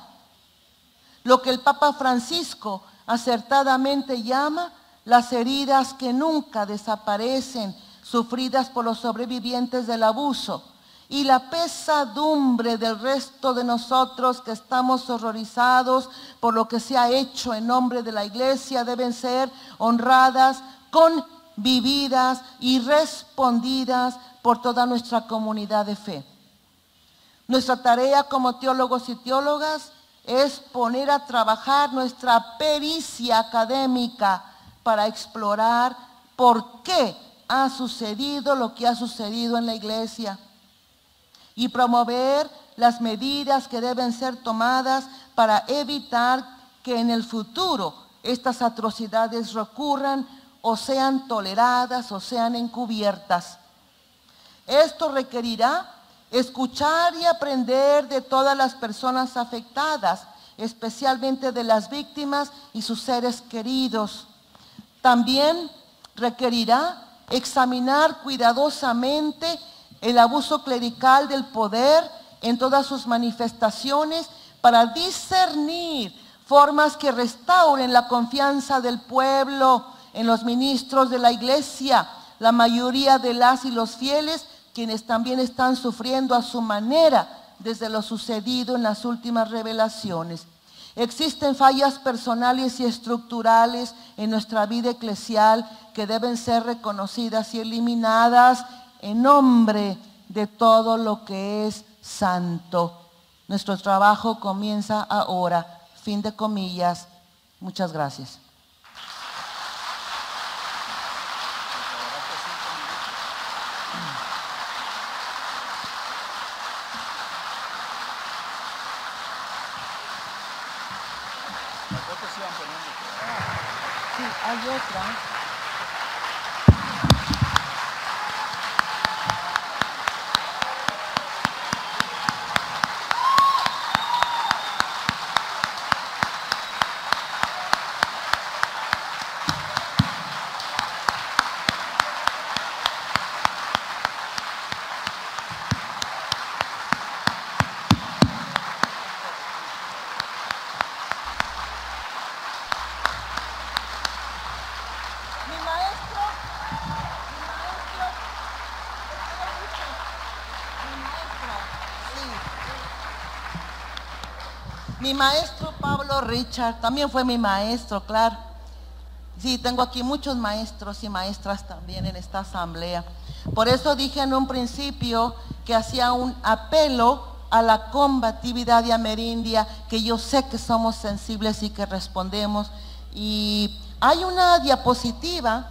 Speaker 2: Lo que el Papa Francisco acertadamente llama las heridas que nunca desaparecen, sufridas por los sobrevivientes del abuso, y la pesadumbre del resto de nosotros que estamos horrorizados por lo que se ha hecho en nombre de la iglesia deben ser honradas, convividas y respondidas por toda nuestra comunidad de fe. Nuestra tarea como teólogos y teólogas es poner a trabajar nuestra pericia académica para explorar por qué ha sucedido lo que ha sucedido en la iglesia y promover las medidas que deben ser tomadas para evitar que en el futuro estas atrocidades recurran o sean toleradas o sean encubiertas. Esto requerirá escuchar y aprender de todas las personas afectadas, especialmente de las víctimas y sus seres queridos. También requerirá examinar cuidadosamente el abuso clerical del poder en todas sus manifestaciones para discernir formas que restauren la confianza del pueblo en los ministros de la iglesia. La mayoría de las y los fieles quienes también están sufriendo a su manera desde lo sucedido en las últimas revelaciones. Existen fallas personales y estructurales en nuestra vida eclesial que deben ser reconocidas y eliminadas en nombre de todo lo que es santo. Nuestro trabajo comienza ahora. Fin de comillas. Muchas gracias. Mi maestro Pablo Richard también fue mi maestro, claro. Sí, tengo aquí muchos maestros y maestras también en esta asamblea. Por eso dije en un principio que hacía un apelo a la combatividad de amerindia, que yo sé que somos sensibles y que respondemos. Y hay una diapositiva,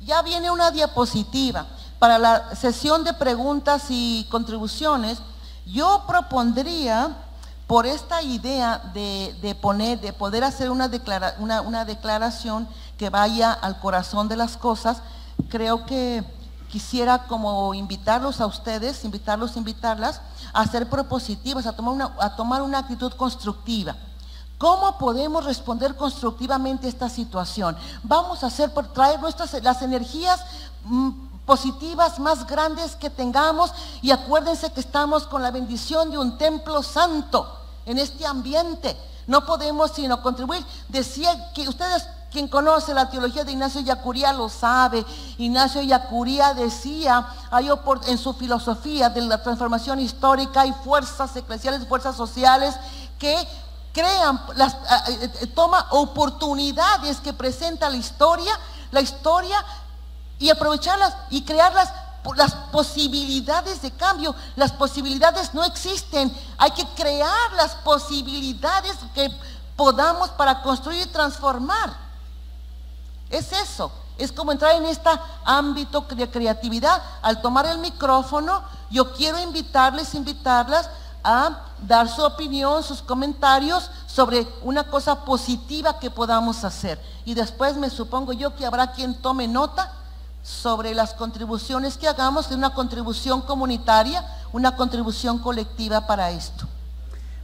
Speaker 2: ya viene una diapositiva para la sesión de preguntas y contribuciones. Yo propondría por esta idea de, poner, de poder hacer una, una, declaración que vaya al corazón de las cosas, creo que quisiera como invitarlos a ustedes, invitarlos, invitarlas a ser propositivas, a tomar una, a tomar una actitud constructiva. ¿Cómo podemos responder constructivamente a esta situación? Vamos a hacer por traer nuestras las energías mm, positivas más grandes que tengamos y acuérdense que estamos con la bendición de un templo santo en este ambiente. No podemos sino contribuir. Decía que ustedes, quien conoce la teología de Ignacio Yacuría lo sabe. Ignacio Yacuría decía en su filosofía de la transformación histórica y fuerzas eclesiales, fuerzas sociales, que crean, eh, toma oportunidades que presenta la historia, la historia y aprovecharlas y crearlas las posibilidades de cambio. Las posibilidades no existen. Hay que crear las posibilidades que podamos para construir y transformar. Es eso. Es como entrar en este ámbito de creatividad. Al tomar el micrófono, yo quiero invitarles, invitarlas a dar su opinión, sus comentarios sobre una cosa positiva que podamos hacer. Y después me supongo yo que habrá quien tome nota sobre las contribuciones que hagamos, de una contribución comunitaria, una contribución colectiva para esto.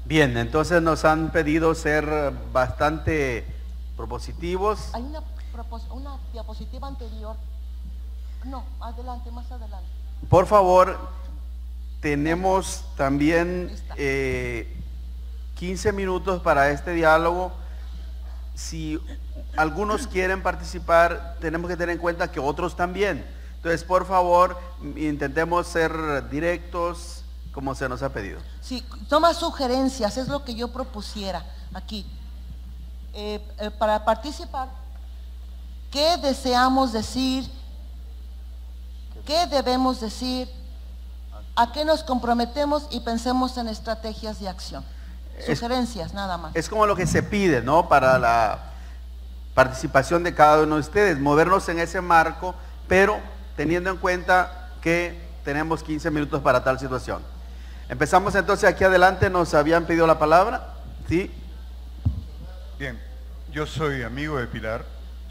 Speaker 1: Bien, entonces nos han pedido ser bastante propositivos.
Speaker 2: Hay una, una diapositiva anterior. No, adelante, más adelante.
Speaker 1: Por favor, tenemos también 15 eh, minutos para este diálogo. Si algunos quieren participar, tenemos que tener en cuenta que otros también. Entonces, por favor, intentemos ser directos como se nos ha pedido.
Speaker 2: Sí, toma sugerencias, es lo que yo propusiera aquí. Eh, eh, para participar, ¿qué deseamos decir? ¿Qué debemos decir? ¿A qué nos comprometemos y pensemos en estrategias de acción? Sugerencias, nada más.
Speaker 1: Es como lo que se pide, ¿no? Para la participación de cada uno de ustedes, movernos en ese marco, pero teniendo en cuenta que tenemos 15 minutos para tal situación. Empezamos entonces aquí adelante, nos habían pedido la palabra, ¿sí?
Speaker 3: Bien, yo soy amigo de Pilar,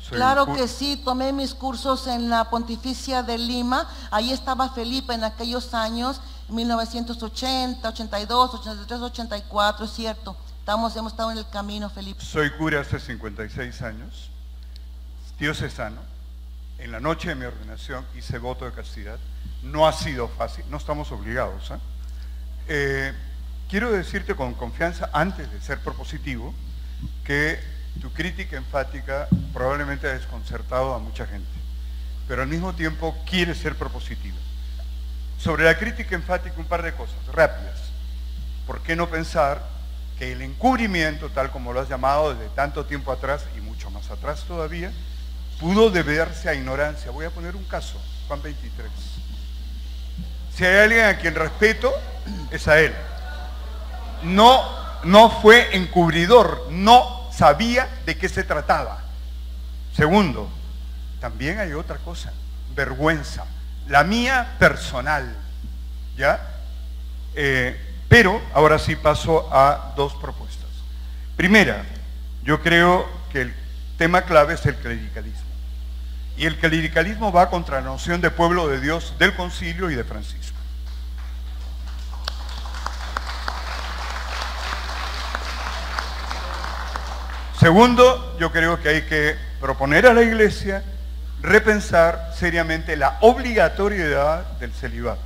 Speaker 2: Claro que sí, tomé mis cursos en la Pontificia de Lima, ahí estaba Felipe en aquellos años, 1980, 82, 83, 84, es cierto. Estamos, hemos estado en el camino, Felipe.
Speaker 3: Soy cura hace 56 años, diocesano. En la noche de mi ordenación hice voto de castidad. No ha sido fácil, no estamos obligados. ¿eh? Eh, quiero decirte con confianza, antes de ser propositivo, que tu crítica enfática probablemente ha desconcertado a mucha gente, pero al mismo tiempo quiere ser propositiva. Sobre la crítica enfática un par de cosas rápidas. ¿Por qué no pensar que el encubrimiento, tal como lo has llamado desde tanto tiempo atrás y mucho más atrás todavía, pudo deberse a ignorancia? Voy a poner un caso, Juan 23. Si hay alguien a quien respeto, es a él. No, no fue encubridor, no sabía de qué se trataba. Segundo, también hay otra cosa, vergüenza, la mía personal, ¿ya? Eh, pero ahora sí paso a dos propuestas. Primera, yo creo que el tema clave es el clericalismo. Y el clericalismo va contra la noción de pueblo de Dios del concilio y de Francisco. Segundo, yo creo que hay que proponer a la Iglesia repensar seriamente la obligatoriedad del celibato.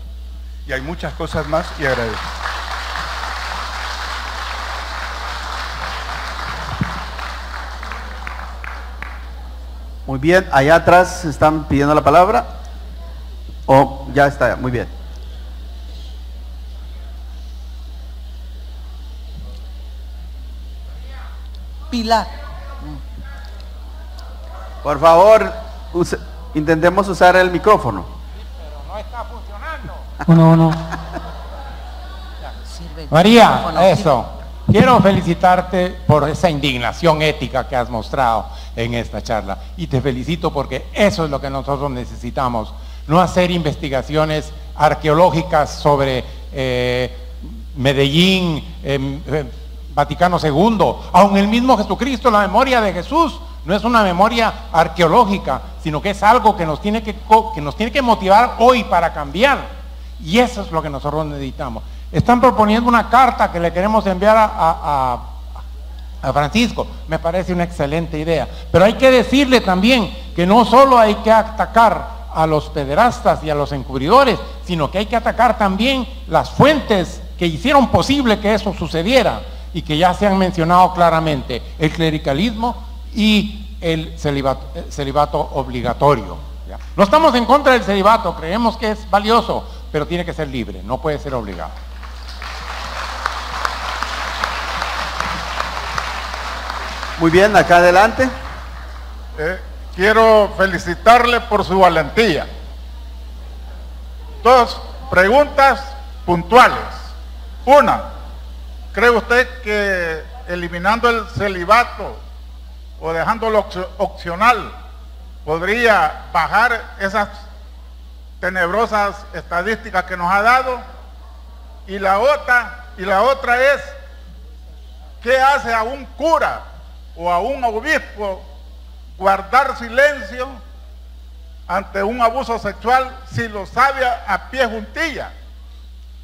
Speaker 3: Y hay muchas cosas más y agradezco.
Speaker 1: Muy bien, allá atrás están pidiendo la palabra. O ya está, muy bien.
Speaker 2: Pilar.
Speaker 1: Por favor, intentemos usar el micrófono.
Speaker 4: Pero no está funcionando. Uno, uno. María, eso. Quiero felicitarte por esa indignación ética que has mostrado en esta charla. Y te felicito porque eso es lo que nosotros necesitamos. No hacer investigaciones arqueológicas sobre eh, Medellín, em, em, Vaticano II, aun el mismo Jesucristo, la memoria de Jesús, no es una memoria arqueológica, sino que es algo que nos tiene que, que, nos tiene que motivar hoy para cambiar. Y eso es lo que nosotros necesitamos. Están proponiendo una carta que le queremos enviar a, Francisco. Me parece una excelente idea. Pero hay que decirle también que no solo hay que atacar a los pederastas y a los encubridores, sino que hay que atacar también las fuentes que hicieron posible que eso sucediera y que ya se han mencionado claramente, el clericalismo y el celibato, obligatorio. No estamos en contra del celibato, creemos que es valioso, pero tiene que ser libre, no puede ser obligado.
Speaker 1: Muy bien, acá adelante.
Speaker 5: Eh, quiero felicitarle por su valentía. Dos preguntas puntuales. Una, ¿cree usted que eliminando el celibato o dejándolo opcional podría bajar esas tenebrosas estadísticas que nos ha dado? Y la otra, y la otra es, ¿qué hace a un cura o a un obispo guardar silencio ante un abuso sexual si lo sabe a pie juntilla?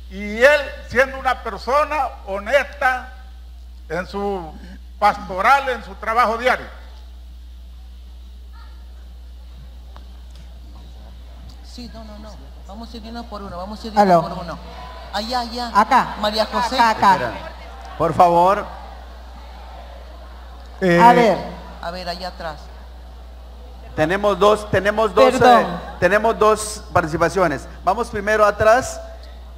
Speaker 5: Y él, siendo una persona honesta en su pastoral, en su trabajo diario.
Speaker 2: Sí, no, no, no. Vamos a irnos por uno, vamos a irnos por uno. Allá, allá.
Speaker 6: Acá.
Speaker 2: María José.
Speaker 6: Acá, acá.
Speaker 1: Por favor.
Speaker 6: Eh, a ver.
Speaker 2: A ver, allá atrás.
Speaker 1: Tenemos dos, tenemos dos, eh, tenemos dos participaciones. Vamos primero atrás,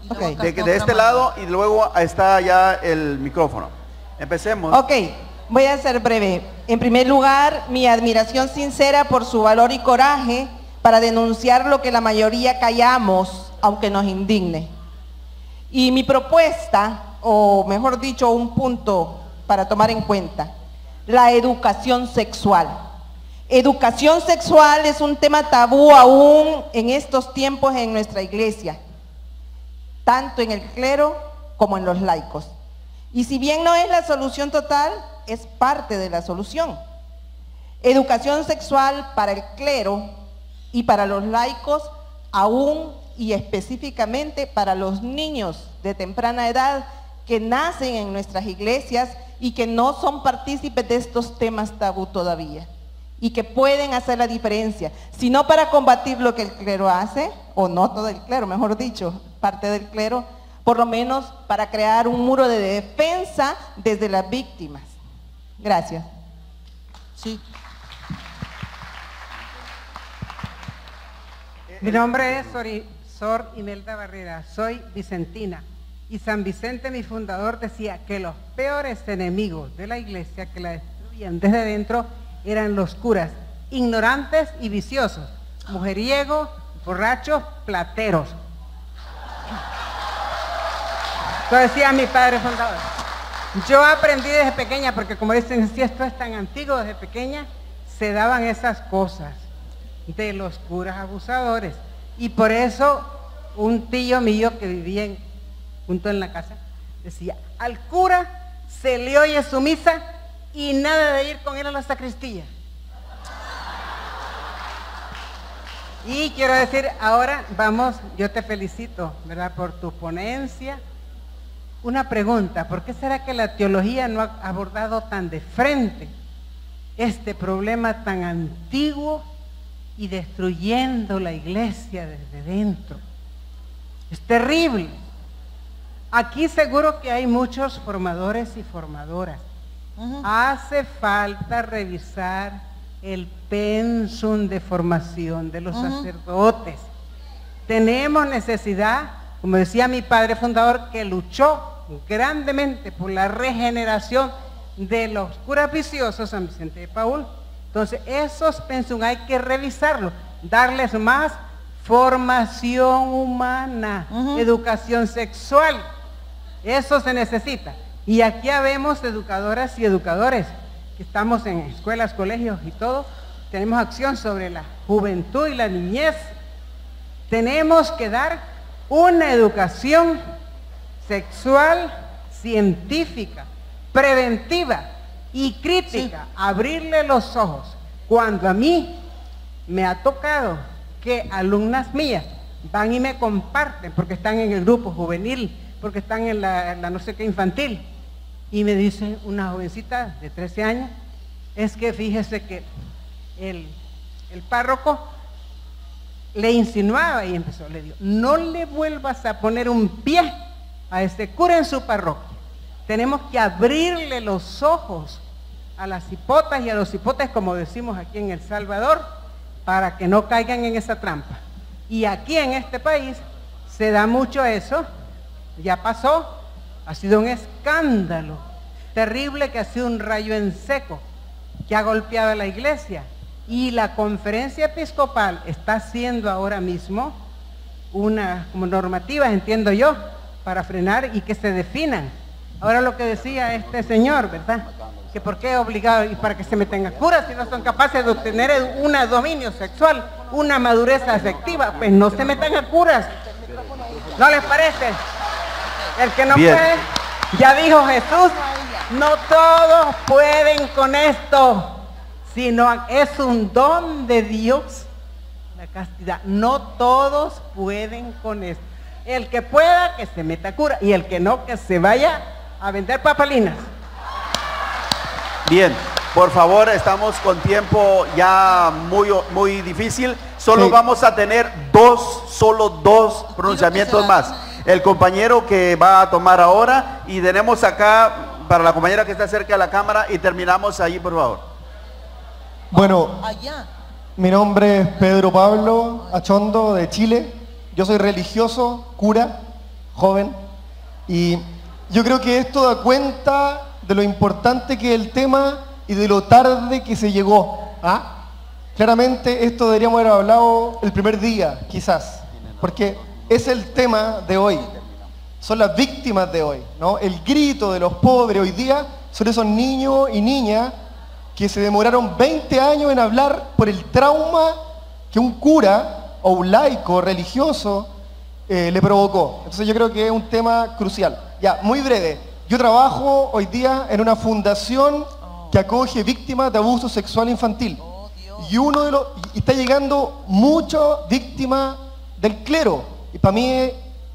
Speaker 1: de, este lado y luego está ya el micrófono. Empecemos.
Speaker 6: Ok, voy a ser breve. En primer lugar, mi admiración sincera por su valor y coraje para denunciar lo que la mayoría callamos, aunque nos indigne. Y mi propuesta, o mejor dicho, un punto para tomar en cuenta, la educación sexual. Educación sexual es un tema tabú aún en estos tiempos en nuestra iglesia, tanto en el clero como en los laicos. Y si bien no es la solución total, es parte de la solución. Educación sexual para el clero y para los laicos aún y específicamente para los niños de temprana edad que nacen en nuestras iglesias y que no son partícipes de estos temas tabú todavía y que pueden hacer la diferencia, si no para combatir lo que el clero hace, o no todo el clero, mejor dicho, parte del clero, por lo menos para crear un muro de defensa desde las víctimas. Gracias.
Speaker 2: Sí.
Speaker 7: Mi nombre es Sor Imelda Barrera, soy vicentina. Y San Vicente, mi fundador, decía que los peores enemigos de la iglesia que la destruían desde dentro eran los curas, ignorantes y viciosos, mujeriegos, borrachos, plateros. Eso decía mi padre fundador. Yo aprendí desde pequeña, porque como dicen, si esto es tan antiguo, desde pequeña se daban esas cosas de los curas abusadores. Y por eso un tío mío que vivía junto en la casa decía, al cura se le oye su misa y nada de ir con él a la sacristía. Y quiero decir, ahora vamos, yo te felicito, ¿verdad? Por tu ponencia. Una pregunta, ¿por qué será que la teología no ha abordado tan de frente este problema tan antiguo y destruyendo la iglesia desde dentro? Es terrible. Aquí seguro que hay muchos formadores y formadoras Hace falta revisar el pensum de formación de los sacerdotes. Tenemos necesidad, como decía mi padre fundador, que luchó grandemente por la regeneración de los curas viciosos San Vicente de Paul. Entonces, esos pensum hay que revisarlos, darles más formación humana, educación sexual. Eso se necesita. Y aquí habemos educadoras y educadores que estamos en escuelas, colegios y todo. Tenemos acción sobre la juventud y la niñez. Tenemos que dar una educación sexual científica, preventiva y crítica. Abrirle los ojos. Cuando a mí me ha tocado que alumnas mías van y me comparten porque están en el grupo juvenil, porque están en la no sé qué infantil y me dice una jovencita de 13 años, es que fíjese que el, párroco le insinuaba y empezó, le dijo, no le vuelvas a poner un pie a este cura en su parroquia. Tenemos que abrirle los ojos a las hipotas y a los hipotes, como decimos aquí en El Salvador, para que no caigan en esa trampa. Y aquí en este país se da mucho eso, ya pasó, ha sido un escándalo terrible que ha sido un rayo en seco que ha golpeado a la iglesia. Y la conferencia episcopal está haciendo ahora mismo una como normativa, entiendo yo, para frenar y que se definan. Ahora lo que decía este señor, ¿verdad? Que por qué obligado y para que se metan a curas si no son capaces de obtener un dominio sexual, una madurez afectiva, pues no se metan a curas. ¿No les parece? El que no puede, ya dijo Jesús, no todos pueden con esto sino es un don de Dios la castidad. No todos pueden con esto. El que pueda, que se meta cura, y el que no, que se vaya a vender papalinas.
Speaker 1: Bien, por favor, estamos con tiempo ya muy, muy difícil. Solo vamos a tener dos, solo dos pronunciamientos más. El compañero que va a tomar ahora y tenemos acá para la compañera que está cerca de la cámara y terminamos ahí, por favor.
Speaker 8: Bueno, mi nombre es Pedro Pablo Achondo de Chile. Yo soy religioso, cura, joven. Y yo creo que esto da cuenta de lo importante que es el tema y de lo tarde que se llegó. ¿ah? Claramente esto deberíamos haber hablado el primer día, quizás, porque es el tema de hoy. Son las víctimas de hoy, ¿no? El grito de los pobres hoy día son esos niños y niñas que se demoraron 20 años en hablar por el trauma que un cura o un laico religioso eh, le provocó. Entonces yo creo que es un tema crucial. Ya, muy breve. Yo trabajo hoy día en una fundación que acoge víctimas de abuso sexual infantil. Y uno de los y está llegando muchas víctimas del clero. Y para mí,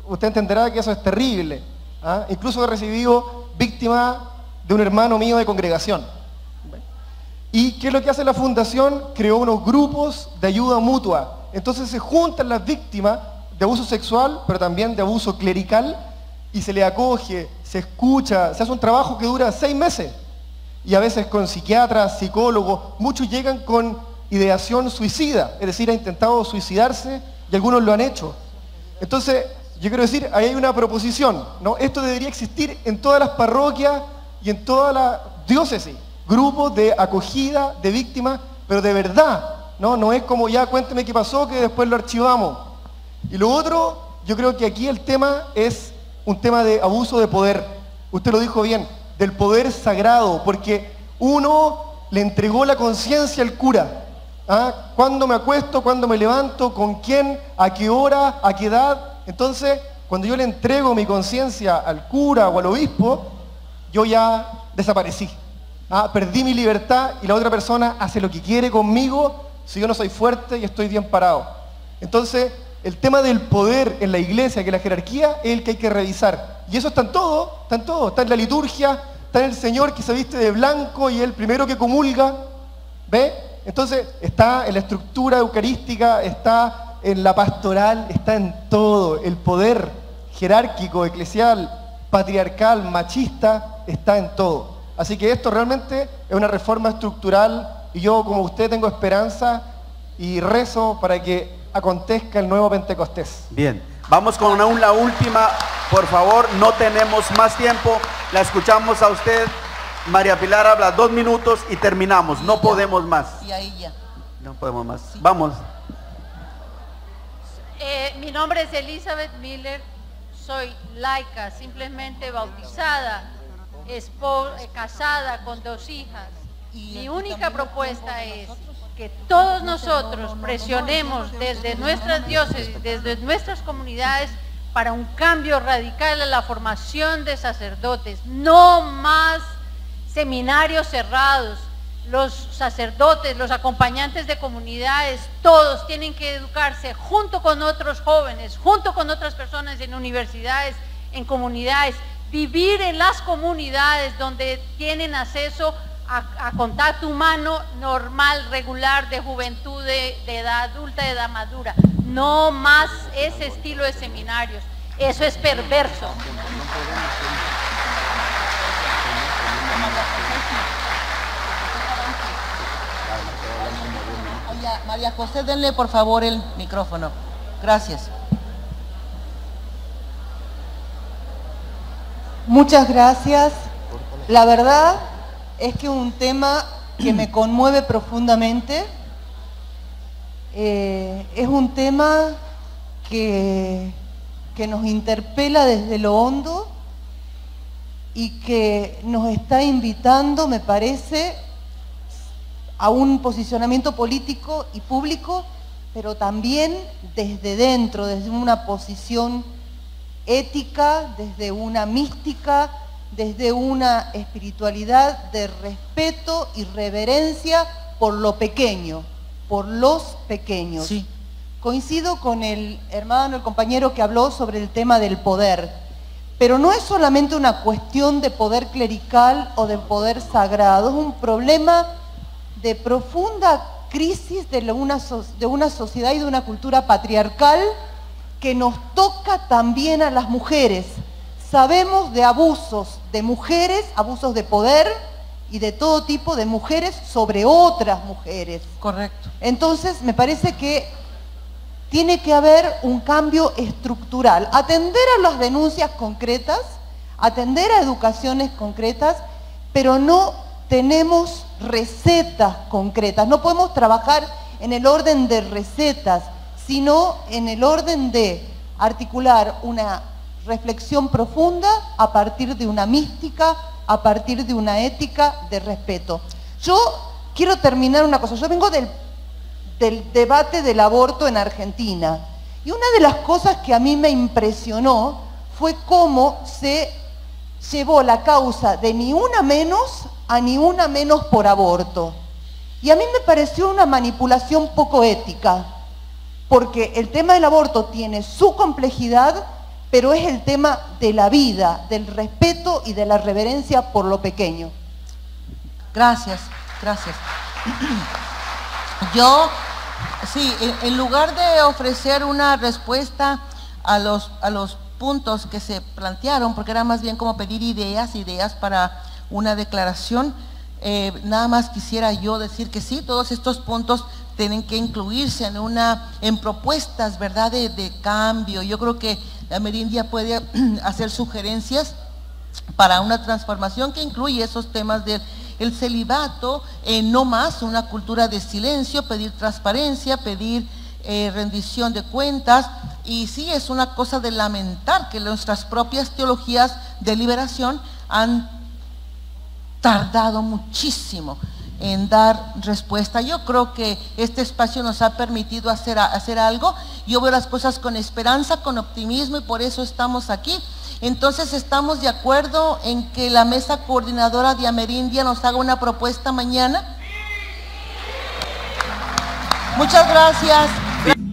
Speaker 8: usted entenderá que eso es terrible. ¿ah? Incluso he recibido víctimas de un hermano mío de congregación. ¿Y qué es lo que hace la fundación? Creó unos grupos de ayuda mutua. Entonces se juntan las víctimas de abuso sexual, pero también de abuso clerical, y se le acoge, se escucha, se hace un trabajo que dura seis meses. Y a veces con psiquiatras, psicólogos, muchos llegan con ideación suicida, es decir, han intentado suicidarse y algunos lo han hecho. Entonces, yo quiero decir, ahí hay una proposición, ¿no? Esto debería existir en todas las parroquias y en toda la diócesis grupos de acogida de víctimas, pero de verdad, ¿no? No es como ya cuénteme qué pasó, que después lo archivamos. Y lo otro, yo creo que aquí el tema es un tema de abuso de poder. Usted lo dijo bien, del poder sagrado, porque uno le entregó la conciencia al cura. ¿Ah? ¿Cuándo me acuesto? ¿Cuándo me levanto? ¿Con quién? ¿A qué hora? ¿A qué edad? Entonces, cuando yo le entrego mi conciencia al cura o al obispo, yo ya desaparecí. Ah, perdí mi libertad y la otra persona hace lo que quiere conmigo si yo no soy fuerte y estoy bien parado. Entonces, el tema del poder en la iglesia, que la jerarquía, es el que hay que revisar. Y eso está en todo, está en todo. Está en la liturgia, está en el Señor que se viste de blanco y el primero que comulga. ¿Ve? Entonces, está en la estructura eucarística, está en la pastoral, está en todo. El poder jerárquico, eclesial, patriarcal, machista, está en todo. Así que esto realmente es una reforma estructural y yo como usted tengo esperanza y rezo para que acontezca el nuevo Pentecostés.
Speaker 1: Bien, vamos con una, una última, por favor, no tenemos más tiempo, la escuchamos a usted. María Pilar habla dos minutos y terminamos, no podemos más.
Speaker 2: Y ahí ya.
Speaker 1: No podemos más. Vamos.
Speaker 9: Eh, mi nombre es Elizabeth Miller, soy laica, simplemente bautizada eh, casada con dos hijas. Mi única propuesta es que todos nosotros presionemos desde nuestras diócesis, desde nuestras comunidades, para un cambio radical en la formación de sacerdotes. No más seminarios cerrados. Los sacerdotes, los acompañantes de comunidades, todos tienen que educarse junto con otros jóvenes, junto con otras personas en universidades, en comunidades vivir en las comunidades donde tienen acceso a, contacto humano normal, regular, de juventud, de, edad adulta, de edad madura. No más ese estilo de seminarios. Eso es perverso.
Speaker 2: María José, denle por favor el micrófono. Gracias.
Speaker 10: Muchas gracias. La verdad es que un tema que me conmueve profundamente. Eh, es un tema que, que nos interpela desde lo hondo y que nos está invitando, me parece, a un posicionamiento político y público, pero también desde dentro, desde una posición ética, desde una mística, desde una espiritualidad de respeto y reverencia por lo pequeño, por los pequeños.
Speaker 2: Sí.
Speaker 10: Coincido con el hermano, el compañero que habló sobre el tema del poder, pero no es solamente una cuestión de poder clerical o de poder sagrado, es un problema de profunda crisis de una, de una sociedad y de una cultura patriarcal que nos toca también a las mujeres. Sabemos de abusos de mujeres, abusos de poder y de todo tipo de mujeres sobre otras mujeres.
Speaker 2: Correcto.
Speaker 10: Entonces, me parece que tiene que haber un cambio estructural, atender a las denuncias concretas, atender a educaciones concretas, pero no tenemos recetas concretas, no podemos trabajar en el orden de recetas, sino en el orden de articular una reflexión profunda a partir de una mística, a partir de una ética de respeto. Yo quiero terminar una cosa, yo vengo del del debate del aborto en Argentina. Y una de las cosas que a mí me impresionó fue cómo se llevó la causa de ni una menos a ni una menos por aborto. Y a mí me pareció una manipulación poco ética, porque el tema del aborto tiene su complejidad, pero es el tema de la vida, del respeto y de la reverencia por lo pequeño.
Speaker 2: Gracias, gracias. Yo Sí, en, lugar de ofrecer una respuesta a los, a los puntos que se plantearon, porque era más bien como pedir ideas, ideas para una declaración, eh, nada más quisiera yo decir que sí, todos estos puntos tienen que incluirse en una, en propuestas, ¿verdad?, de, de cambio. Yo creo que la Merindia puede hacer sugerencias para una transformación que incluye esos temas del el celibato, eh, no más una cultura de silencio, pedir transparencia, pedir eh, rendición de cuentas. Y sí es una cosa de lamentar que nuestras propias teologías de liberación han tardado muchísimo en dar respuesta. Yo creo que este espacio nos ha permitido hacer, hacer algo. Yo veo las cosas con esperanza, con optimismo y por eso estamos aquí. Entonces estamos de acuerdo en que la mesa coordinadora de Amerindia nos haga una propuesta mañana. Muchas gracias.